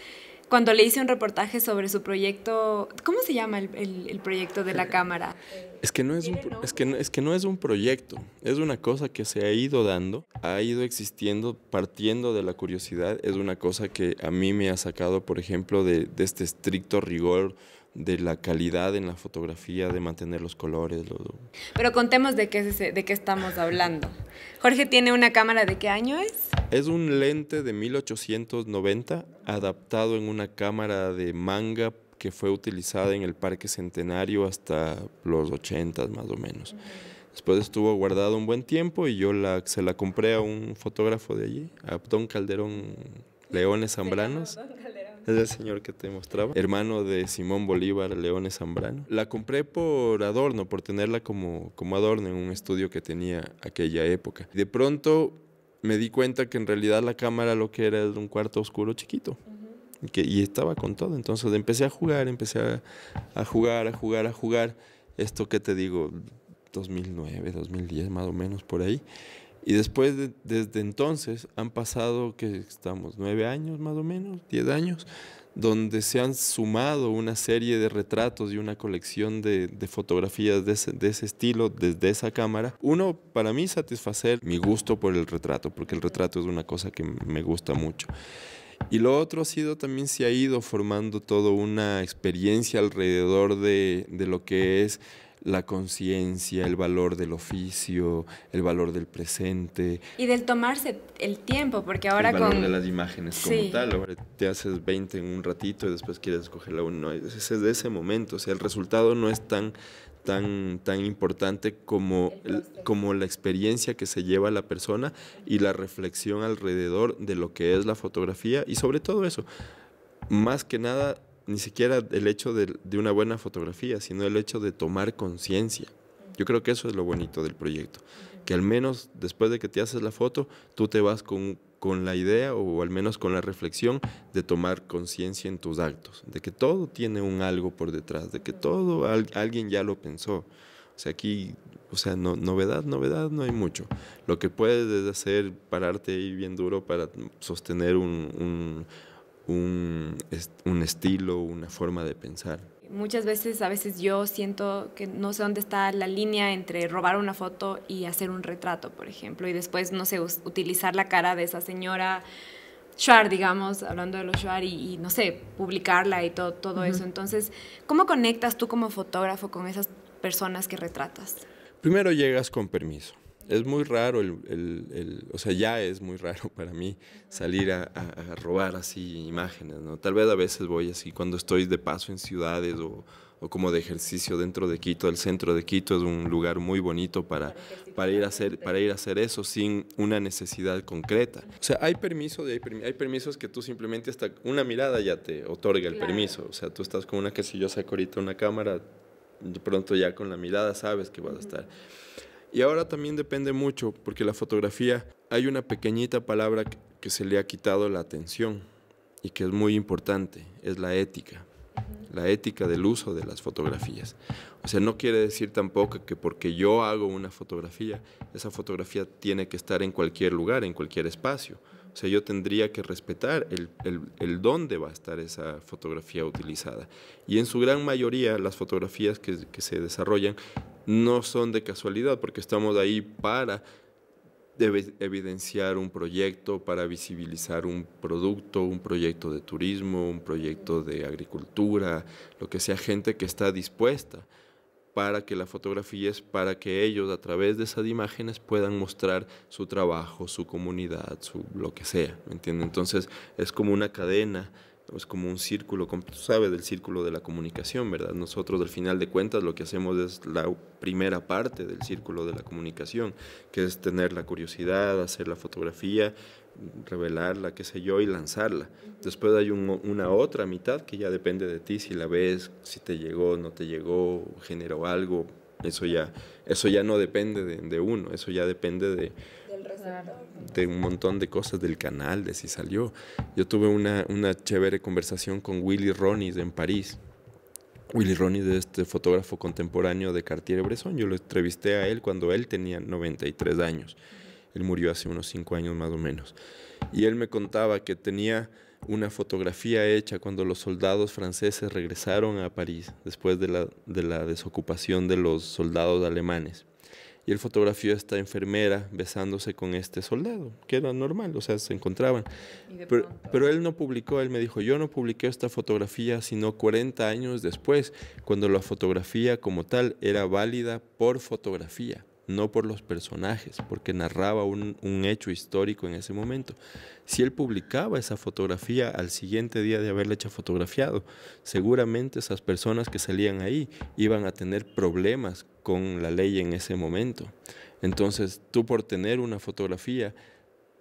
cuando le hice un reportaje sobre su proyecto. ¿Cómo se llama el, proyecto de la cámara? Es que, no es, un, es, que, es que no es un proyecto, es una cosa que se ha ido dando, ha ido existiendo partiendo de la curiosidad, es una cosa que a mí me ha sacado, por ejemplo, de, de este estricto rigor de la calidad en la fotografía, de mantener los colores. Pero contemos de qué, de qué estamos hablando. Jorge tiene una cámara de qué año es? Es un lente de 1890 adaptado en una cámara de manga que fue utilizada en el Parque Centenario hasta los 80 más o menos. Después estuvo guardado un buen tiempo y yo la, se la compré a un fotógrafo de allí, a Don Calderón Leones Zambranos. Es el señor que te mostraba, hermano de Simón Bolívar Leones Zambrano. La compré por adorno, por tenerla como, como adorno en un estudio que tenía aquella época. De pronto me di cuenta que en realidad la cámara lo que era era un cuarto oscuro chiquito. y, que, y estaba con todo. Entonces empecé a jugar, empecé a, a jugar, a jugar, a jugar. Esto que te digo, 2009, 2010 más o menos por ahí. Y después, de, desde entonces, han pasado, que estamos, nueve años más o menos, diez años, donde se han sumado una serie de retratos y una colección de, de fotografías de ese, de ese, estilo desde esa cámara. Uno, para mí, satisfacer mi gusto por el retrato, porque el retrato es una cosa que me gusta mucho. Y lo otro ha sido también se ha ido formando toda una experiencia alrededor de, de lo que es la conciencia, el valor del oficio, el valor del presente. Y del tomarse el tiempo, porque ahora el valor con... de las imágenes como Sí. tal. Ahora te haces 20 en un ratito y después quieres escoger la uno. Es es de ese momento. O sea, el resultado no es tan, tan, tan importante como, como la experiencia que se lleva la persona y la reflexión alrededor de lo que es la fotografía y sobre todo eso. Más que nada, ni siquiera el hecho de, de una buena fotografía, sino el hecho de tomar conciencia. Yo creo que eso es lo bonito del proyecto, que al menos después de que te haces la foto, tú te vas con, con la idea o al menos con la reflexión de tomar conciencia en tus actos, de que todo tiene un algo por detrás, de que todo al- alguien ya lo pensó. O sea, aquí, o sea, no, novedad, novedad no hay mucho. Lo que puedes hacer, pararte ahí bien duro para sostener un, un, un estilo, una forma de pensar. Muchas veces, a veces yo siento que no sé dónde está la línea entre robar una foto y hacer un retrato, por ejemplo, y después, no sé, utilizar la cara de esa señora Schwarz, digamos, hablando de los Schwarz, y, y, no sé, publicarla y todo, todo eso. Entonces, ¿cómo conectas tú como fotógrafo con esas personas que retratas? Primero llegas con permiso. Es muy raro, el, el- el- o sea, ya es muy raro para mí salir a, a- a robar así imágenes, ¿no? Tal vez a veces voy así cuando estoy de paso en ciudades o, o como de ejercicio dentro de Quito. El centro de Quito es un lugar muy bonito para, para, ir, a hacer, para ir a hacer eso sin una necesidad concreta. O sea, hay permisos, y hay, permi- hay permisos que tú simplemente hasta una mirada ya te otorga el Claro. permiso. O sea, tú estás con una que si yo saco ahorita una cámara, de pronto ya con la mirada sabes que vas a estar. Y ahora también depende mucho, porque la fotografía, hay una pequeñita palabra que- se le ha quitado la atención y que es muy importante, es la ética. La ética del uso de las fotografías. O sea, no quiere decir tampoco que porque yo hago una fotografía, esa fotografía tiene que estar en cualquier lugar, en cualquier espacio. O sea, yo tendría que respetar el, el, dónde va a estar esa fotografía utilizada. Y en su gran mayoría, las fotografías que, se desarrollan no son de casualidad, porque estamos ahí para evidenciar un proyecto para visibilizar un producto, un proyecto de turismo, un proyecto de agricultura, lo que sea, gente que está dispuesta para que la fotografía es para que ellos a través de esas imágenes puedan mostrar su trabajo, su comunidad, su lo que sea, ¿me? Entonces es como una cadena, es como un círculo, como tú sabes del círculo de la comunicación, ¿verdad? Nosotros al final de cuentas lo que hacemos es la primera parte del círculo de la comunicación, que es tener la curiosidad, hacer la fotografía, revelarla, qué sé yo, y lanzarla. Después hay un- una otra mitad que ya depende de ti, si la ves, si te llegó, no te llegó, generó algo, eso ya, eso ya no depende de, de uno, eso ya depende de, de un montón de cosas del canal, de si salió. Yo tuve una, una chévere conversación con Willy Ronis en París. Willy Ronis es este fotógrafo contemporáneo de Cartier-Bresson. Yo lo entrevisté a él cuando él tenía 93 años. Él murió hace unos 5 años más o menos. Y él me contaba que tenía una fotografía hecha cuando los soldados franceses regresaron a París después de la, de la desocupación de los soldados alemanes. Y él fotografió a esta enfermera besándose con este soldado, que era normal, o sea, se encontraban. Pero, pero él no publicó, él me dijo, yo no publiqué esta fotografía sino 40 años después, cuando la fotografía como tal era válida por fotografía, no por los personajes, porque narraba un, un, hecho histórico en ese momento. Si él publicaba esa fotografía al siguiente día de haberla hecho fotografiado, seguramente esas personas que salían ahí iban a tener problemas con la ley en ese momento. Entonces, tú por tener una fotografía,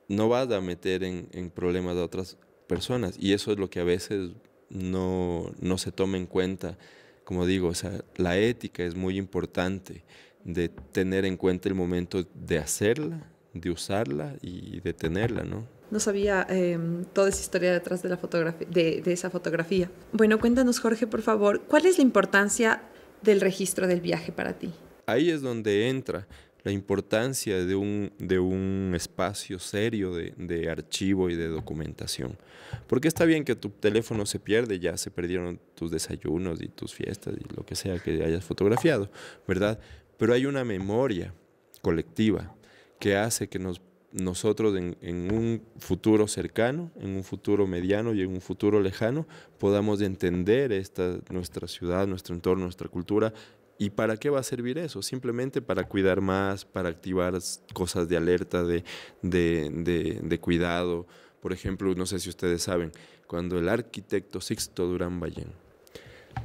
no vas a meter en, problemas a otras personas. Y eso es lo que a veces no, no se toma en cuenta. Como digo, o sea, la ética es muy importante de tener en cuenta el momento de hacerla, de usarla y de tenerla, ¿no? No sabía eh, toda esa historia detrás de, la fotografía, de, de esa fotografía. Bueno, cuéntanos, Jorge, por favor, ¿cuál es la importancia del registro del viaje para ti? Ahí es donde entra la importancia de un, de un espacio serio de, de, archivo y de documentación. Porque está bien que tu teléfono se pierde, ya se perdieron tus desayunos y tus fiestas y lo que sea que hayas fotografiado, ¿verdad? Pero hay una memoria colectiva que hace que nos, nosotros en, un futuro cercano, en un futuro mediano y en un futuro lejano podamos entender esta, nuestra ciudad, nuestro entorno, nuestra cultura ¿Y para qué va a servir eso? Simplemente para cuidar más, para activar cosas de alerta, de, cuidado. Por ejemplo, no sé si ustedes saben, cuando el arquitecto Sixto Durán Ballén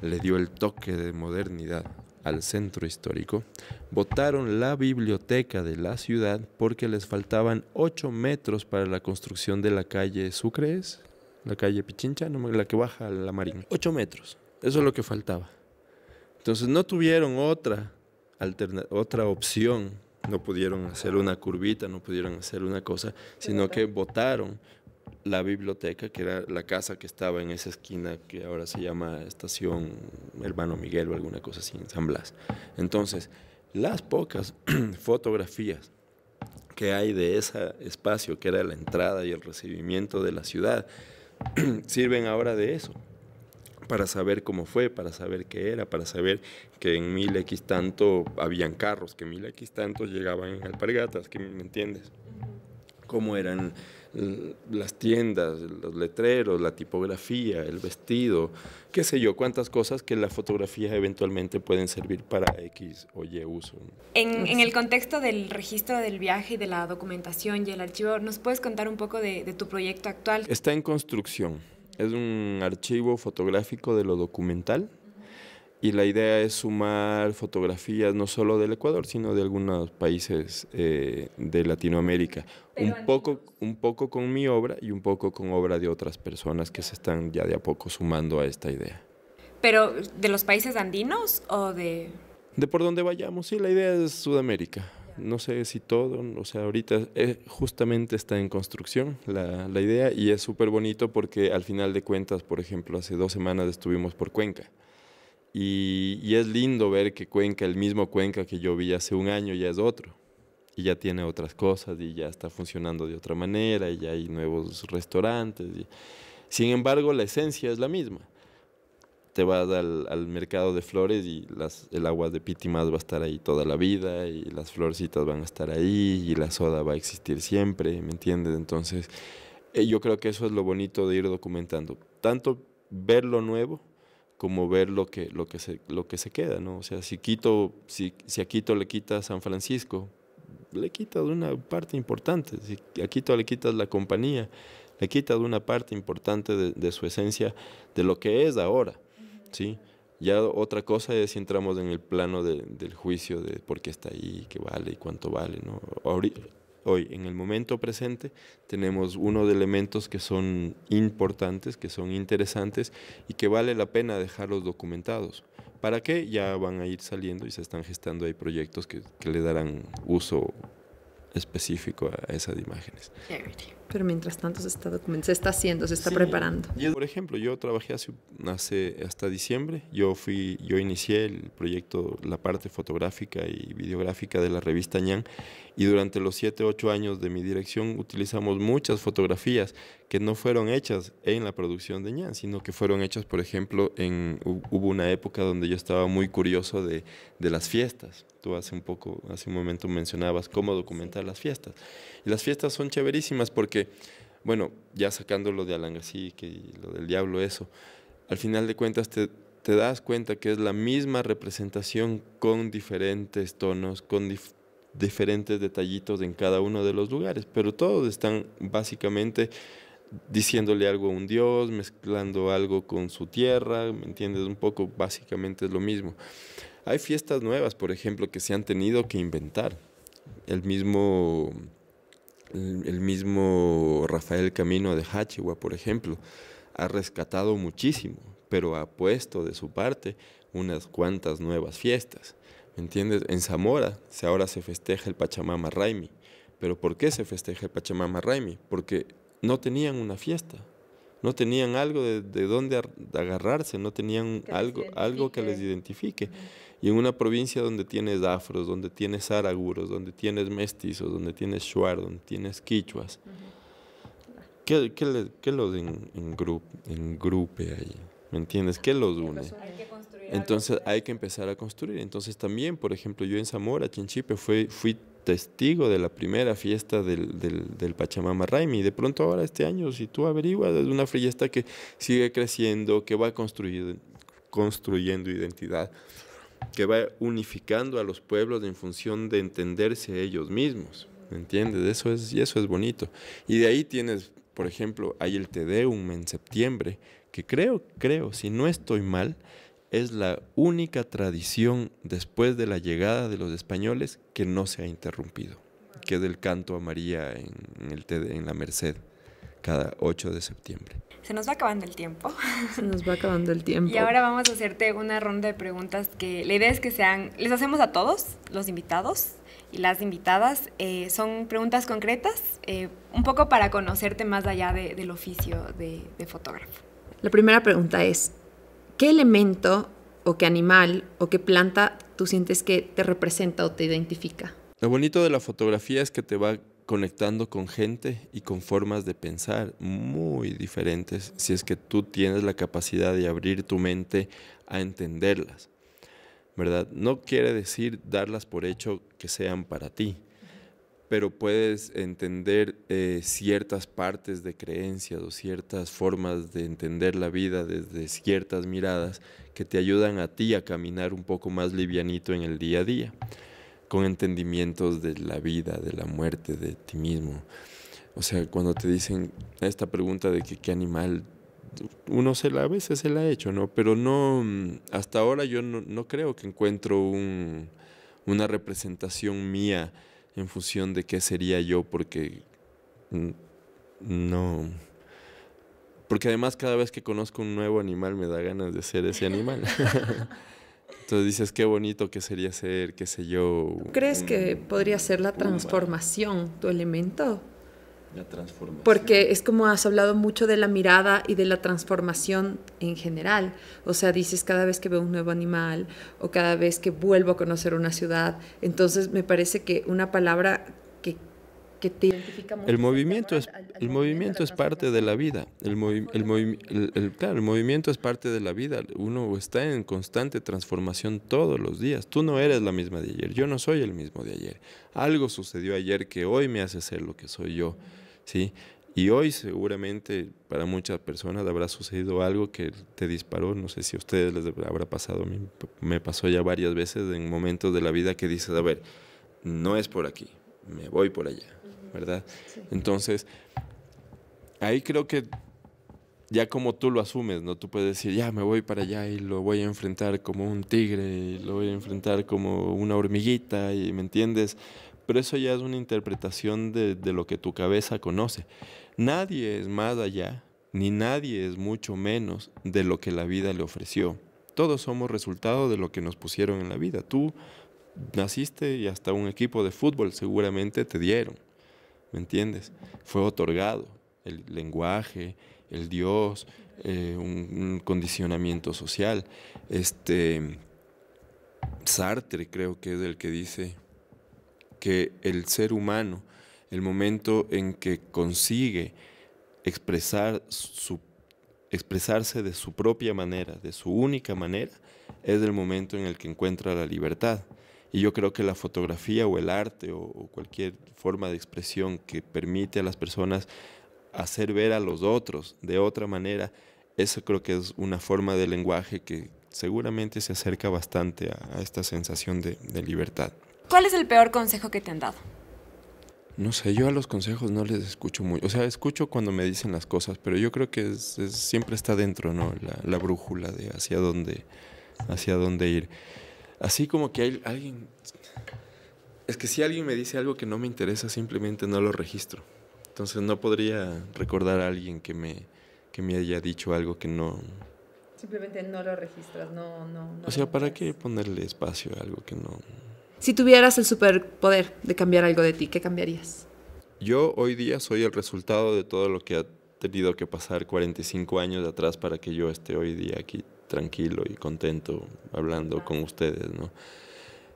le dio el toque de modernidad al centro histórico, votaron la biblioteca de la ciudad porque les faltaban 8 metros para la construcción de la calle Sucres, la calle Pichincha, la que baja a la Marina. 8 metros, eso es lo que faltaba. Entonces no tuvieron otra, otra opción, no pudieron hacer una curvita, no pudieron hacer una cosa, sino que votaron la biblioteca, que era la casa que estaba en esa esquina que ahora se llama Estación Hermano Miguel o alguna cosa así, en San Blas. Entonces, las pocas fotografías que hay de ese espacio, que era la entrada y el recibimiento de la ciudad, sirven ahora de eso, para saber cómo fue, para saber qué era, para saber que en mil X tanto habían carros, que mil X tanto llegaban en alpargatas, que me entiendes. Cómo eran las tiendas, los letreros, la tipografía, el vestido, qué sé yo, cuántas cosas que la fotografía eventualmente pueden servir para X o Y uso. En, en el contexto del registro del viaje y de la documentación y el archivo, ¿nos puedes contar un poco de, de tu proyecto actual? Está en construcción es un archivo fotográfico de lo documental y la idea es sumar fotografías no solo del Ecuador, sino de algunos países eh, de Latinoamérica. un poco, un poco con mi obra y un poco con obra de otras personas que se están ya de a poco sumando a esta idea. ¿Pero de los países andinos o de...? De por donde vayamos, sí, la idea es Sudamérica no sé si todo, o sea, ahorita eh, justamente está en construcción la, la idea y es súper bonito porque al final de cuentas, por ejemplo, hace dos semanas estuvimos por Cuenca y, es lindo ver que Cuenca, el mismo Cuenca que yo vi hace un año, ya es otro y ya tiene otras cosas y ya está funcionando de otra manera y ya hay nuevos restaurantes. Sin embargo, la esencia es la misma te vas al, al, mercado de flores y el agua de Pitimas va a estar ahí toda la vida y las florcitas van a estar ahí y la soda va a existir siempre, ¿me entiendes? Entonces, eh, yo creo que eso es lo bonito de ir documentando, tanto ver lo nuevo como ver lo que, lo que, se, lo que se queda, ¿no? O sea, si, Quito, si, si a Quito le quitas San Francisco, le quitas una parte importante, si a Quito le quitas la compañía, le quitas una parte importante de, de su esencia, de lo que es ahora. ¿sí? Ya otra cosa es si entramos en el plano de, del juicio de por qué está ahí, qué vale y cuánto vale, ¿no? Hoy, en el momento presente, tenemos unos elementos que son importantes, que son interesantes y que vale la pena dejarlos documentados. ¿Para qué? Ya van a ir saliendo y se están gestando ahí proyectos que, que le darán uso específico a esas imágenes. Pero mientras tanto se está se está haciendo, se está sí. preparando. Por ejemplo, yo trabajé hace, hace, hasta diciembre, yo fui, yo inicié el proyecto, la parte fotográfica y videográfica de la revista Ñan, y durante los 7, 8 años de mi dirección utilizamos muchas fotografías que no fueron hechas en la producción de Ñan, sino que fueron hechas, por ejemplo, en, hubo una época donde yo estaba muy curioso de, de las fiestas. Tú hace un poco, hace un momento mencionabas cómo documentar las fiestas. Y las fiestas son chéverísimas porque, bueno, ya sacándolo de Alan García, que lo del diablo, eso, al final de cuentas te, te das cuenta que es la misma representación con diferentes tonos, con dif diferentes detallitos en cada uno de los lugares, pero todos están básicamente diciéndole algo a un dios, mezclando algo con su tierra, ¿me entiendes? Un poco básicamente es lo mismo. Hay fiestas nuevas, por ejemplo, que se han tenido que inventar. El mismo, el mismo Rafael Camino de Hachigua, por ejemplo, ha rescatado muchísimo, pero ha puesto de su parte unas cuantas nuevas fiestas. ¿Me entiendes? En Zamora ahora se festeja el Pachamama Raimi. ¿Pero por qué se festeja el Pachamama Raimi? Porque no tenían una fiesta, no tenían algo de, de dónde agarrarse, no tenían algo, algo que les identifique. Y en una provincia donde tienes afros, donde tienes araguros, donde tienes mestizos, donde tienes shuar, donde tienes quichuas, ¿qué, qué, los en, en, ahí? ¿Me entiendes? ¿Qué los une? Entonces hay que empezar a construir. Entonces también, por ejemplo, yo en Zamora, Chinchipe, fui, fui testigo de la primera fiesta del, del, del, Pachamama Raimi. De pronto ahora este año, si tú averiguas, es una fiesta que sigue creciendo, que va construyendo, construyendo identidad, que va unificando a los pueblos en función de entenderse ellos mismos. ¿Me entiendes? Eso es, y eso es bonito. Y de ahí tienes, por ejemplo, hay el Tedeum en septiembre, que creo, creo, si no estoy mal, es la única tradición después de la llegada de los españoles que no se ha interrumpido, que es el canto a María en, el, en la Merced cada 8 de septiembre. Se nos va acabando el tiempo. Se nos va acabando el tiempo. Y ahora vamos a hacerte una ronda de preguntas que la idea es que sean, les hacemos a todos los invitados y las invitadas. Eh, son preguntas concretas, eh, un poco para conocerte más allá del oficio de, de fotógrafo. La primera pregunta es, ¿qué elemento o qué animal o qué planta tú sientes que te representa o te identifica? Lo bonito de la fotografía es que te va conectando con gente y con formas de pensar muy diferentes si es que tú tienes la capacidad de abrir tu mente a entenderlas. ¿Verdad? No quiere decir darlas por hecho que sean para ti, pero puedes entender eh, ciertas partes de creencias o ciertas formas de entender la vida desde ciertas miradas que te ayudan a ti a caminar un poco más livianito en el día a día, con entendimientos de la vida, de la muerte, de ti mismo. O sea, cuando te dicen esta pregunta de que, qué animal, uno se la, a veces se la ha hecho, ¿no? Pero no, hasta ahora yo no, no creo que encuentro un, una representación mía en función de qué sería yo, porque no. Porque además cada vez que conozco un nuevo animal me da ganas de ser ese animal. Entonces dices, qué bonito que sería ser, qué sé yo. ¿Crees que podría ser la transformación tu elemento? La transformación. Porque es como has hablado mucho de la mirada y de la transformación en general. O sea, dices cada vez que veo un nuevo animal o cada vez que vuelvo a conocer una ciudad. Entonces me parece que una palabra que, te identifica mucho. El movimiento es, el movimiento es parte de la vida. El, el, el, claro, el movimiento es parte de la vida. Uno está en constante transformación todos los días. Tú no eres la misma de ayer. Yo no soy el mismo de ayer. Algo sucedió ayer que hoy me hace ser lo que soy yo. ¿sí? Y hoy seguramente para muchas personas habrá sucedido algo que te disparó, no sé si a ustedes les habrá pasado, a mí me pasó ya varias veces en momentos de la vida que dices, a ver, no es por aquí, me voy por allá, ¿verdad? Entonces, ahí creo que ya como tú lo asumes, ¿no? Tú puedes decir, ya me voy para allá y lo voy a enfrentar como un tigre, y lo voy a enfrentar como una hormiguita, y ¿me entiendes? Pero eso ya es una interpretación de, lo que tu cabeza conoce. Nadie es más allá, ni nadie es mucho menos de lo que la vida le ofreció. Todos somos resultado de lo que nos pusieron en la vida. Tú naciste y hasta un equipo de fútbol seguramente te dieron. ¿Me entiendes? Fue otorgado el lenguaje, el Dios, eh, un, condicionamiento social. Este Sartre creo que es el que dice que el ser humano, el momento en que consigue expresar su, expresarse de su propia manera, de su única manera, es el momento en el que encuentra la libertad. Y yo creo que la fotografía o el arte o, o cualquier forma de expresión que permite a las personas hacer ver a los otros de otra manera, eso creo que es una forma de lenguaje que seguramente se acerca bastante a, esta sensación de libertad. ¿Cuál es el peor consejo que te han dado? No sé, yo a los consejos no les escucho mucho. O sea, escucho cuando me dicen las cosas, pero yo creo que siempre está dentro, ¿no? La, la, brújula de hacia dónde, hacia dónde ir. Así como que hay alguien... Es que si alguien me dice algo que no me interesa, simplemente no lo registro. Entonces no podría recordar a alguien que me, que me haya dicho algo que no... Simplemente no lo registras, no... no, o sea, ¿para qué ponerle espacio a algo que no... Si tuvieras el superpoder de cambiar algo de ti, ¿qué cambiarías? Yo hoy día soy el resultado de todo lo que ha tenido que pasar 45 años atrás para que yo esté hoy día aquí tranquilo y contento hablando con ustedes, ¿no?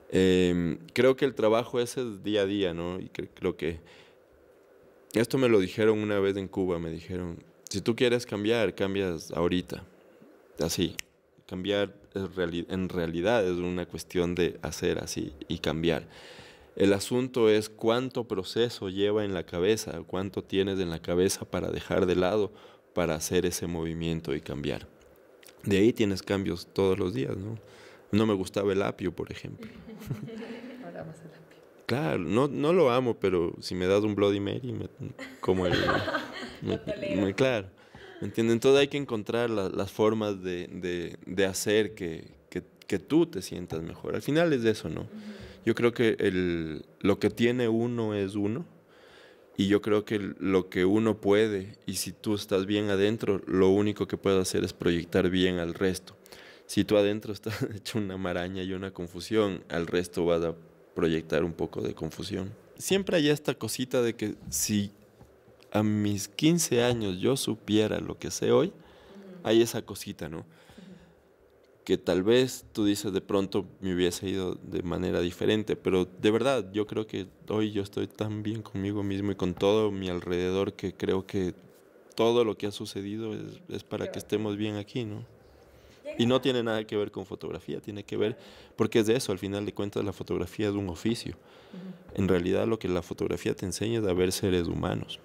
Em, creo que el trabajo es el día a día, ¿no? Y creo que esto me lo dijeron una vez en Cuba, me dijeron, si tú quieres cambiar, cambias ahorita, así. Cambiar en realidad es una cuestión de hacer así y cambiar. El asunto es cuánto proceso lleva en la cabeza, cuánto tienes en la cabeza para dejar de lado, para hacer ese movimiento y cambiar. De ahí tienes cambios todos los días, ¿no? No me gustaba el apio, por ejemplo. Ahora el apio. Claro, no, no lo amo, pero si me das un Bloody Mary, me, como el... me, claro. ¿Me entienden? Entonces hay que encontrar las formas de, de, hacer que, que, que, tú te sientas mejor. Al final es de eso, ¿no? Yo creo que el, lo que tiene uno es uno. Y yo creo que lo que uno puede, y si tú estás bien adentro, lo único que puedes hacer es proyectar bien al resto. Si tú adentro estás hecho una maraña y una confusión, al resto vas a proyectar un poco de confusión. Siempre hay esta cosita de que si a mis 15 años yo supiera lo que sé hoy, hay esa cosita, ¿no? Que tal vez tú dices de pronto me hubiese ido de manera diferente, pero de verdad yo creo que hoy yo estoy tan bien conmigo mismo y con todo mi alrededor que creo que todo lo que ha sucedido es, es para que estemos bien aquí, ¿no? Y no tiene nada que ver con fotografía, tiene que ver, porque es de eso, al final de cuentas la fotografía es un oficio. En realidad lo que la fotografía te enseña es a ver seres humanos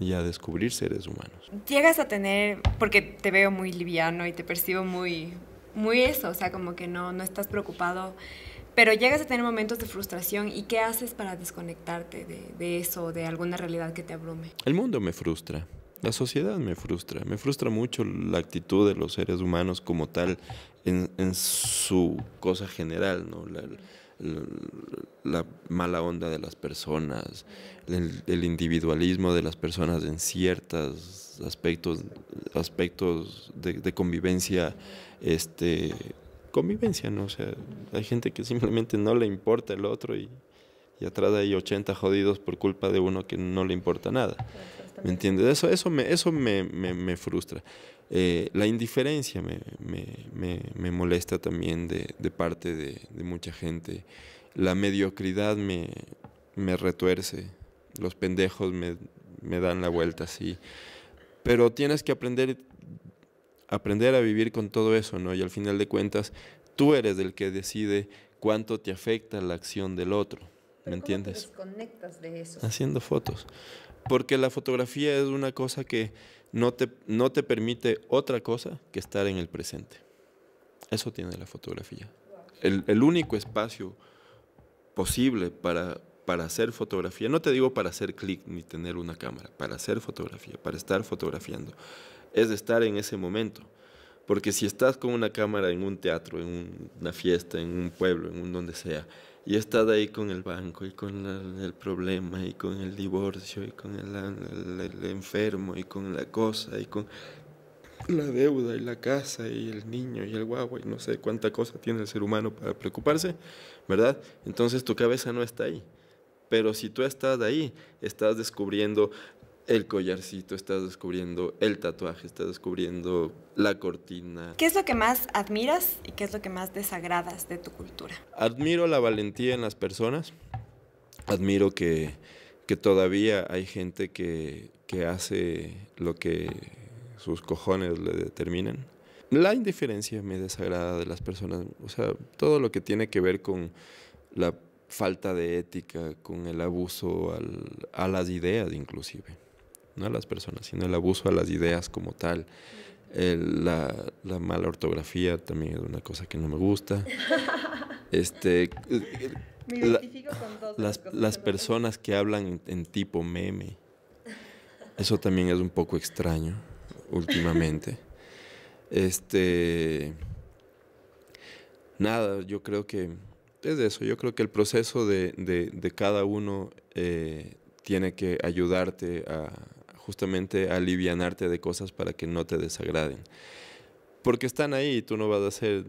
y a descubrir seres humanos. Llegas a tener, porque te veo muy liviano y te percibo muy, muy eso, o sea, como que no, no estás preocupado, pero llegas a tener momentos de frustración y ¿qué haces para desconectarte de, de eso, de alguna realidad que te abrume? El mundo me frustra. La sociedad me frustra, me frustra mucho la actitud de los seres humanos como tal en, su cosa general, ¿no? La, mala onda de las personas, el, individualismo de las personas en ciertos aspectos, aspectos de, convivencia, este, convivencia, ¿no? O sea, hay gente que simplemente no le importa el otro y, y atrás hay 80 jodidos por culpa de uno que no le importa nada. ¿Me entiendes? Eso, eso, me, eso me, me, frustra. Eh, la indiferencia me, me, molesta también de, de parte de, de, mucha gente. La mediocridad me, retuerce. Los pendejos me, dan la vuelta así. Pero tienes que aprender, aprender a vivir con todo eso, ¿no? Y al final de cuentas, tú eres el que decide cuánto te afecta la acción del otro. ¿Me entiendes? Te desconectas de eso? Haciendo fotos porque la fotografía es una cosa que no te, no te permite otra cosa que estar en el presente. Eso tiene la fotografía. El, único espacio posible para, para hacer fotografía, no te digo para hacer clic ni tener una cámara, para hacer fotografía, para estar fotografiando, es estar en ese momento. Porque si estás con una cámara en un teatro, en una fiesta, en un pueblo, en un donde sea, y estás ahí con el banco y con el problema y con el divorcio y con el, enfermo y con la cosa y con la deuda y la casa y el niño y el guagua y no sé cuánta cosa tiene el ser humano para preocuparse, ¿verdad? Entonces tu cabeza no está ahí. Pero si tú estás ahí, estás descubriendo el collarcito, estás descubriendo el tatuaje, estás descubriendo la cortina. ¿Qué es lo que más admiras y qué es lo que más desagradas de tu cultura? Admiro la valentía en las personas, admiro que, todavía hay gente que, que hace lo que sus cojones le determinan. La indiferencia me desagrada de las personas, o sea, todo lo que tiene que ver con la falta de ética, con el abuso a las ideas inclusive no a las personas, sino el abuso a las ideas como tal. la, mala ortografía también es una cosa que no me gusta. Este, Me identifico con dos las, las personas que hablan en, en tipo meme, eso también es un poco extraño últimamente. Este, nada, yo creo que es eso, yo creo que el proceso de, de- de cada uno eh, tiene que ayudarte a justamente alivianarte de cosas para que no te desagraden. Porque están ahí y tú no vas a hacer,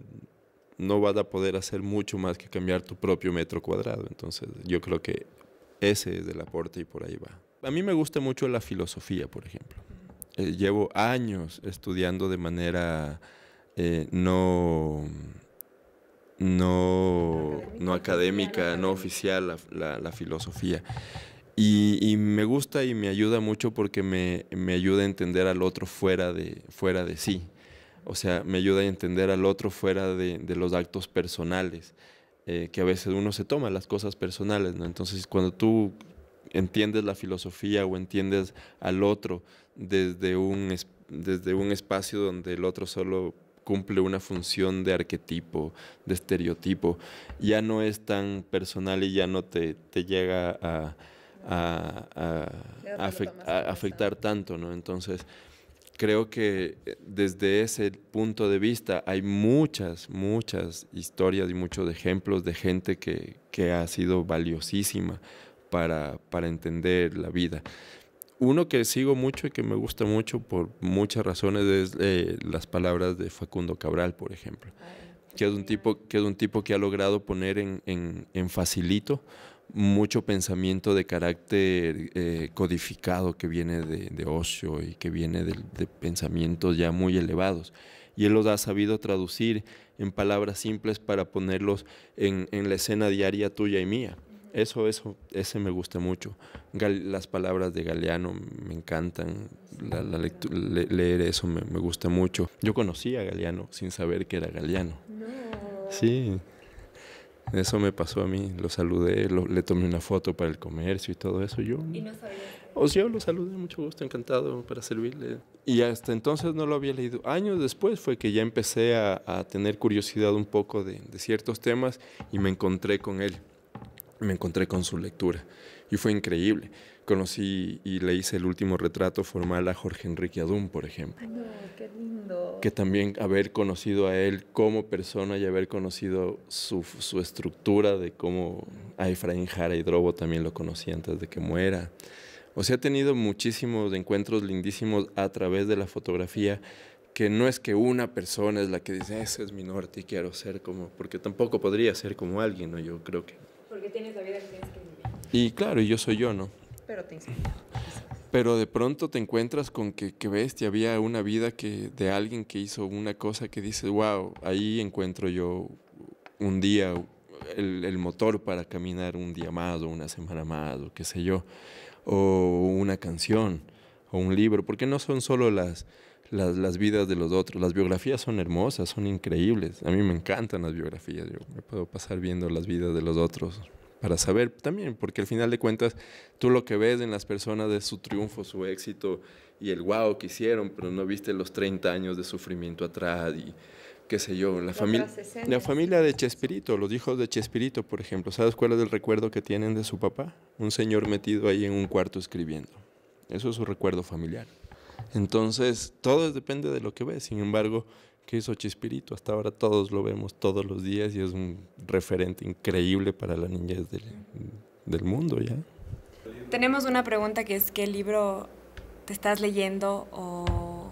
no vas a poder hacer mucho más que cambiar tu propio metro cuadrado. Entonces yo creo que ese es el aporte y por ahí va. A mí me gusta mucho la filosofía, por ejemplo. Eh, llevo años estudiando de manera eh, no, no, no académica, no oficial la filosofía. Y, me gusta y me ayuda mucho porque me, me ayuda a entender al otro fuera de, fuera de sí. O sea, me ayuda a entender al otro fuera de, los actos personales, eh, que a veces uno se toma las cosas personales, ¿no? Entonces, cuando tú entiendes la filosofía o entiendes al otro desde un, es- desde un espacio donde el otro solo cumple una función de arquetipo, de estereotipo, ya no es tan personal y ya no te, te llega a, a- afectar tanto, ¿no? Entonces, creo que eh, desde ese punto de vista hay muchas, muchas historias y muchos ejemplos de gente que, que ha sido valiosísima para, para entender la vida. Uno que sigo mucho y que me gusta mucho por muchas razones es eh, las palabras de Facundo Cabral, por ejemplo, que es un tipo que, es un tipo que ha logrado poner en, en- en facilito mucho pensamiento de carácter eh, codificado que viene de, de ocio y que viene de, de pensamientos ya muy elevados. Y él los ha sabido traducir en palabras simples para ponerlos en, en la escena diaria tuya y mía. Eso, eso, ese me gusta mucho. Gal- las palabras de Galeano me encantan. La, la le- leer eso me, me gusta mucho. Yo conocí a Galeano sin saber que era Galeano. Sí. Eso me pasó a mí. Lo saludé, lo- le tomé una foto para el comercio y todo eso. Yo, Y no sabía. sea, yo lo saludé, mucho gusto, encantado para servirle. Y hasta entonces no lo había leído. Años después fue que ya empecé a, a tener curiosidad un poco de, de ciertos temas y me encontré con él. Me encontré con su lectura y fue increíble. Conocí y le hice el último retrato formal a Jorge Enrique Adún, por ejemplo No, qué lindo. que también haber conocido a él como persona y haber conocido su, su estructura de cómo a Efraín Jara y Drobo también lo conocí antes de que muera. O sea, he tenido muchísimos encuentros lindísimos a través de la fotografía, que no es que una persona es la que dice, ese es mi norte y quiero ser como, porque tampoco podría ser como alguien, ¿no? Yo creo que... Porque tienes la vida que tienes que vivir. Y claro, y yo soy yo, ¿no? Pero te inspira. Pero de pronto te encuentras con que, que bestia, había una vida que, de alguien que hizo una cosa que dices, wow, ahí encuentro yo un día el, el motor para caminar un día más o una semana más o qué sé yo, o una canción o un libro, porque no son solo las, las, las vidas de los otros, las biografías son hermosas, son increíbles, a mí me encantan las biografías, yo me puedo pasar viendo las vidas de los otros para saber también, porque al final de cuentas tú lo que ves en las personas es su triunfo, su éxito y el wow que hicieron, pero no viste los 30 años de sufrimiento atrás y qué sé yo, la, familia la familia de Chespirito, los hijos de Chespirito, por ejemplo, ¿sabes cuál es el recuerdo que tienen de su papá? Un señor metido ahí en un cuarto escribiendo. Eso es su recuerdo familiar. Entonces, todo depende de lo que ves. Sin embargo, ¿qué hizo Chespirito? Hasta ahora todos lo vemos todos los días y es un referente increíble para la niñez del, del mundo ya. Tenemos una pregunta que es ¿qué libro te estás leyendo o,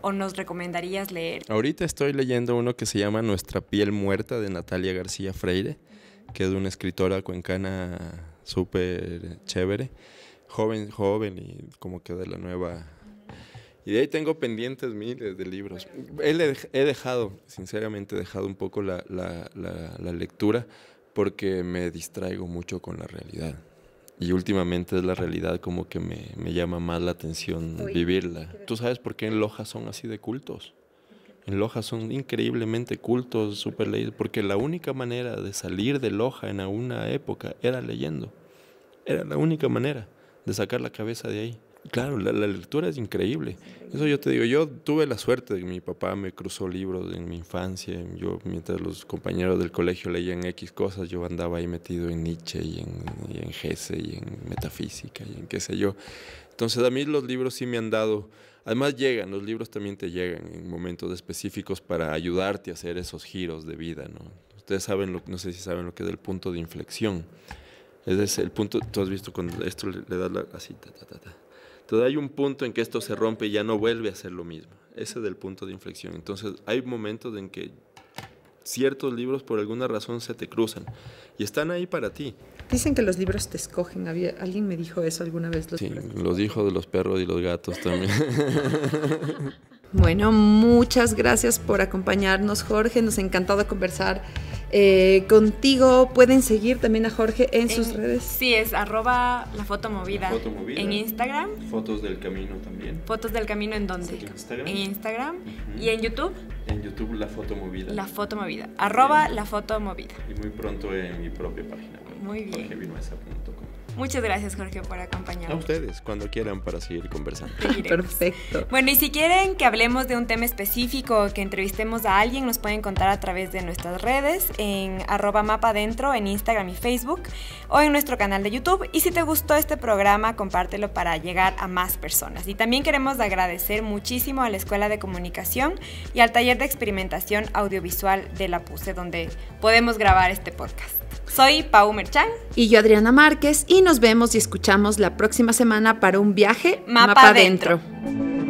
o nos recomendarías leer? Ahorita estoy leyendo uno que se llama Nuestra piel muerta de Natalia García Freire, que es una escritora cuencana súper chévere, joven, joven y como que de la nueva... Y de ahí tengo pendientes miles de libros. He, dej- he dejado, sinceramente, he dejado un poco la, la- la- la lectura porque me distraigo mucho con la realidad. Y últimamente es la realidad como que me, me llama más la atención Uy, vivirla. ¿Tú sabes por qué en Loja son así de cultos? En Loja son increíblemente cultos, súper leídos, porque la única manera de salir de Loja en una época era leyendo. Era la única manera de sacar la cabeza de ahí. Claro, la, lectura es increíble. Eso yo te digo, yo tuve la suerte de que mi papá me cruzó libros en mi infancia. Yo, mientras los compañeros del colegio leían X cosas, yo andaba ahí metido en Nietzsche y en, y y en metafísica y en qué sé yo. Entonces a mí los libros sí me han dado, además llegan, los libros también te llegan en momentos específicos para ayudarte a hacer esos giros de vida. ¿no? Ustedes saben, no sé si saben lo que es el punto de inflexión. Es el punto, tú has visto cuando esto le, das la, así, ta, ta, ta entonces hay un punto en que esto se rompe y ya no vuelve a ser lo mismo. Ese es el punto de inflexión. Entonces hay momentos en que ciertos libros por alguna razón se te cruzan y están ahí para ti. Dicen que los libros te escogen. Había, alguien me dijo eso alguna vez. Los sí, los hijos de los perros y los gatos también. Bueno, muchas gracias por acompañarnos, Jorge. Nos ha encantado conversar eh, contigo. Pueden seguir también a Jorge en, sus redes. Sí, es arroba la foto movida. En Instagram. Fotos del camino también. Fotos del camino en dónde? En Instagram. En Instagram. ¿Y en YouTube? En YouTube la foto movida. La foto movida. Arroba la foto movida. Y muy pronto en mi propia página web. Muy bien. Muchas gracias, Jorge, por acompañarnos. A ustedes, cuando quieran, para seguir conversando. Perfecto. Bueno, y si quieren que hablemos de un tema específico, que entrevistemos a alguien, nos pueden contar a través de nuestras redes, en arroba mapa dentro, en Instagram y Facebook, o en nuestro canal de YouTube. Y si te gustó este programa, compártelo para llegar a más personas. Y también queremos agradecer muchísimo a la Escuela de Comunicación y al Taller de Experimentación Audiovisual de la PUSE, donde podemos grabar este podcast. Soy Pau Merchan. Y yo Adriana Márquez y nos vemos y escuchamos la próxima semana para un viaje Mapa, adentro. dentro.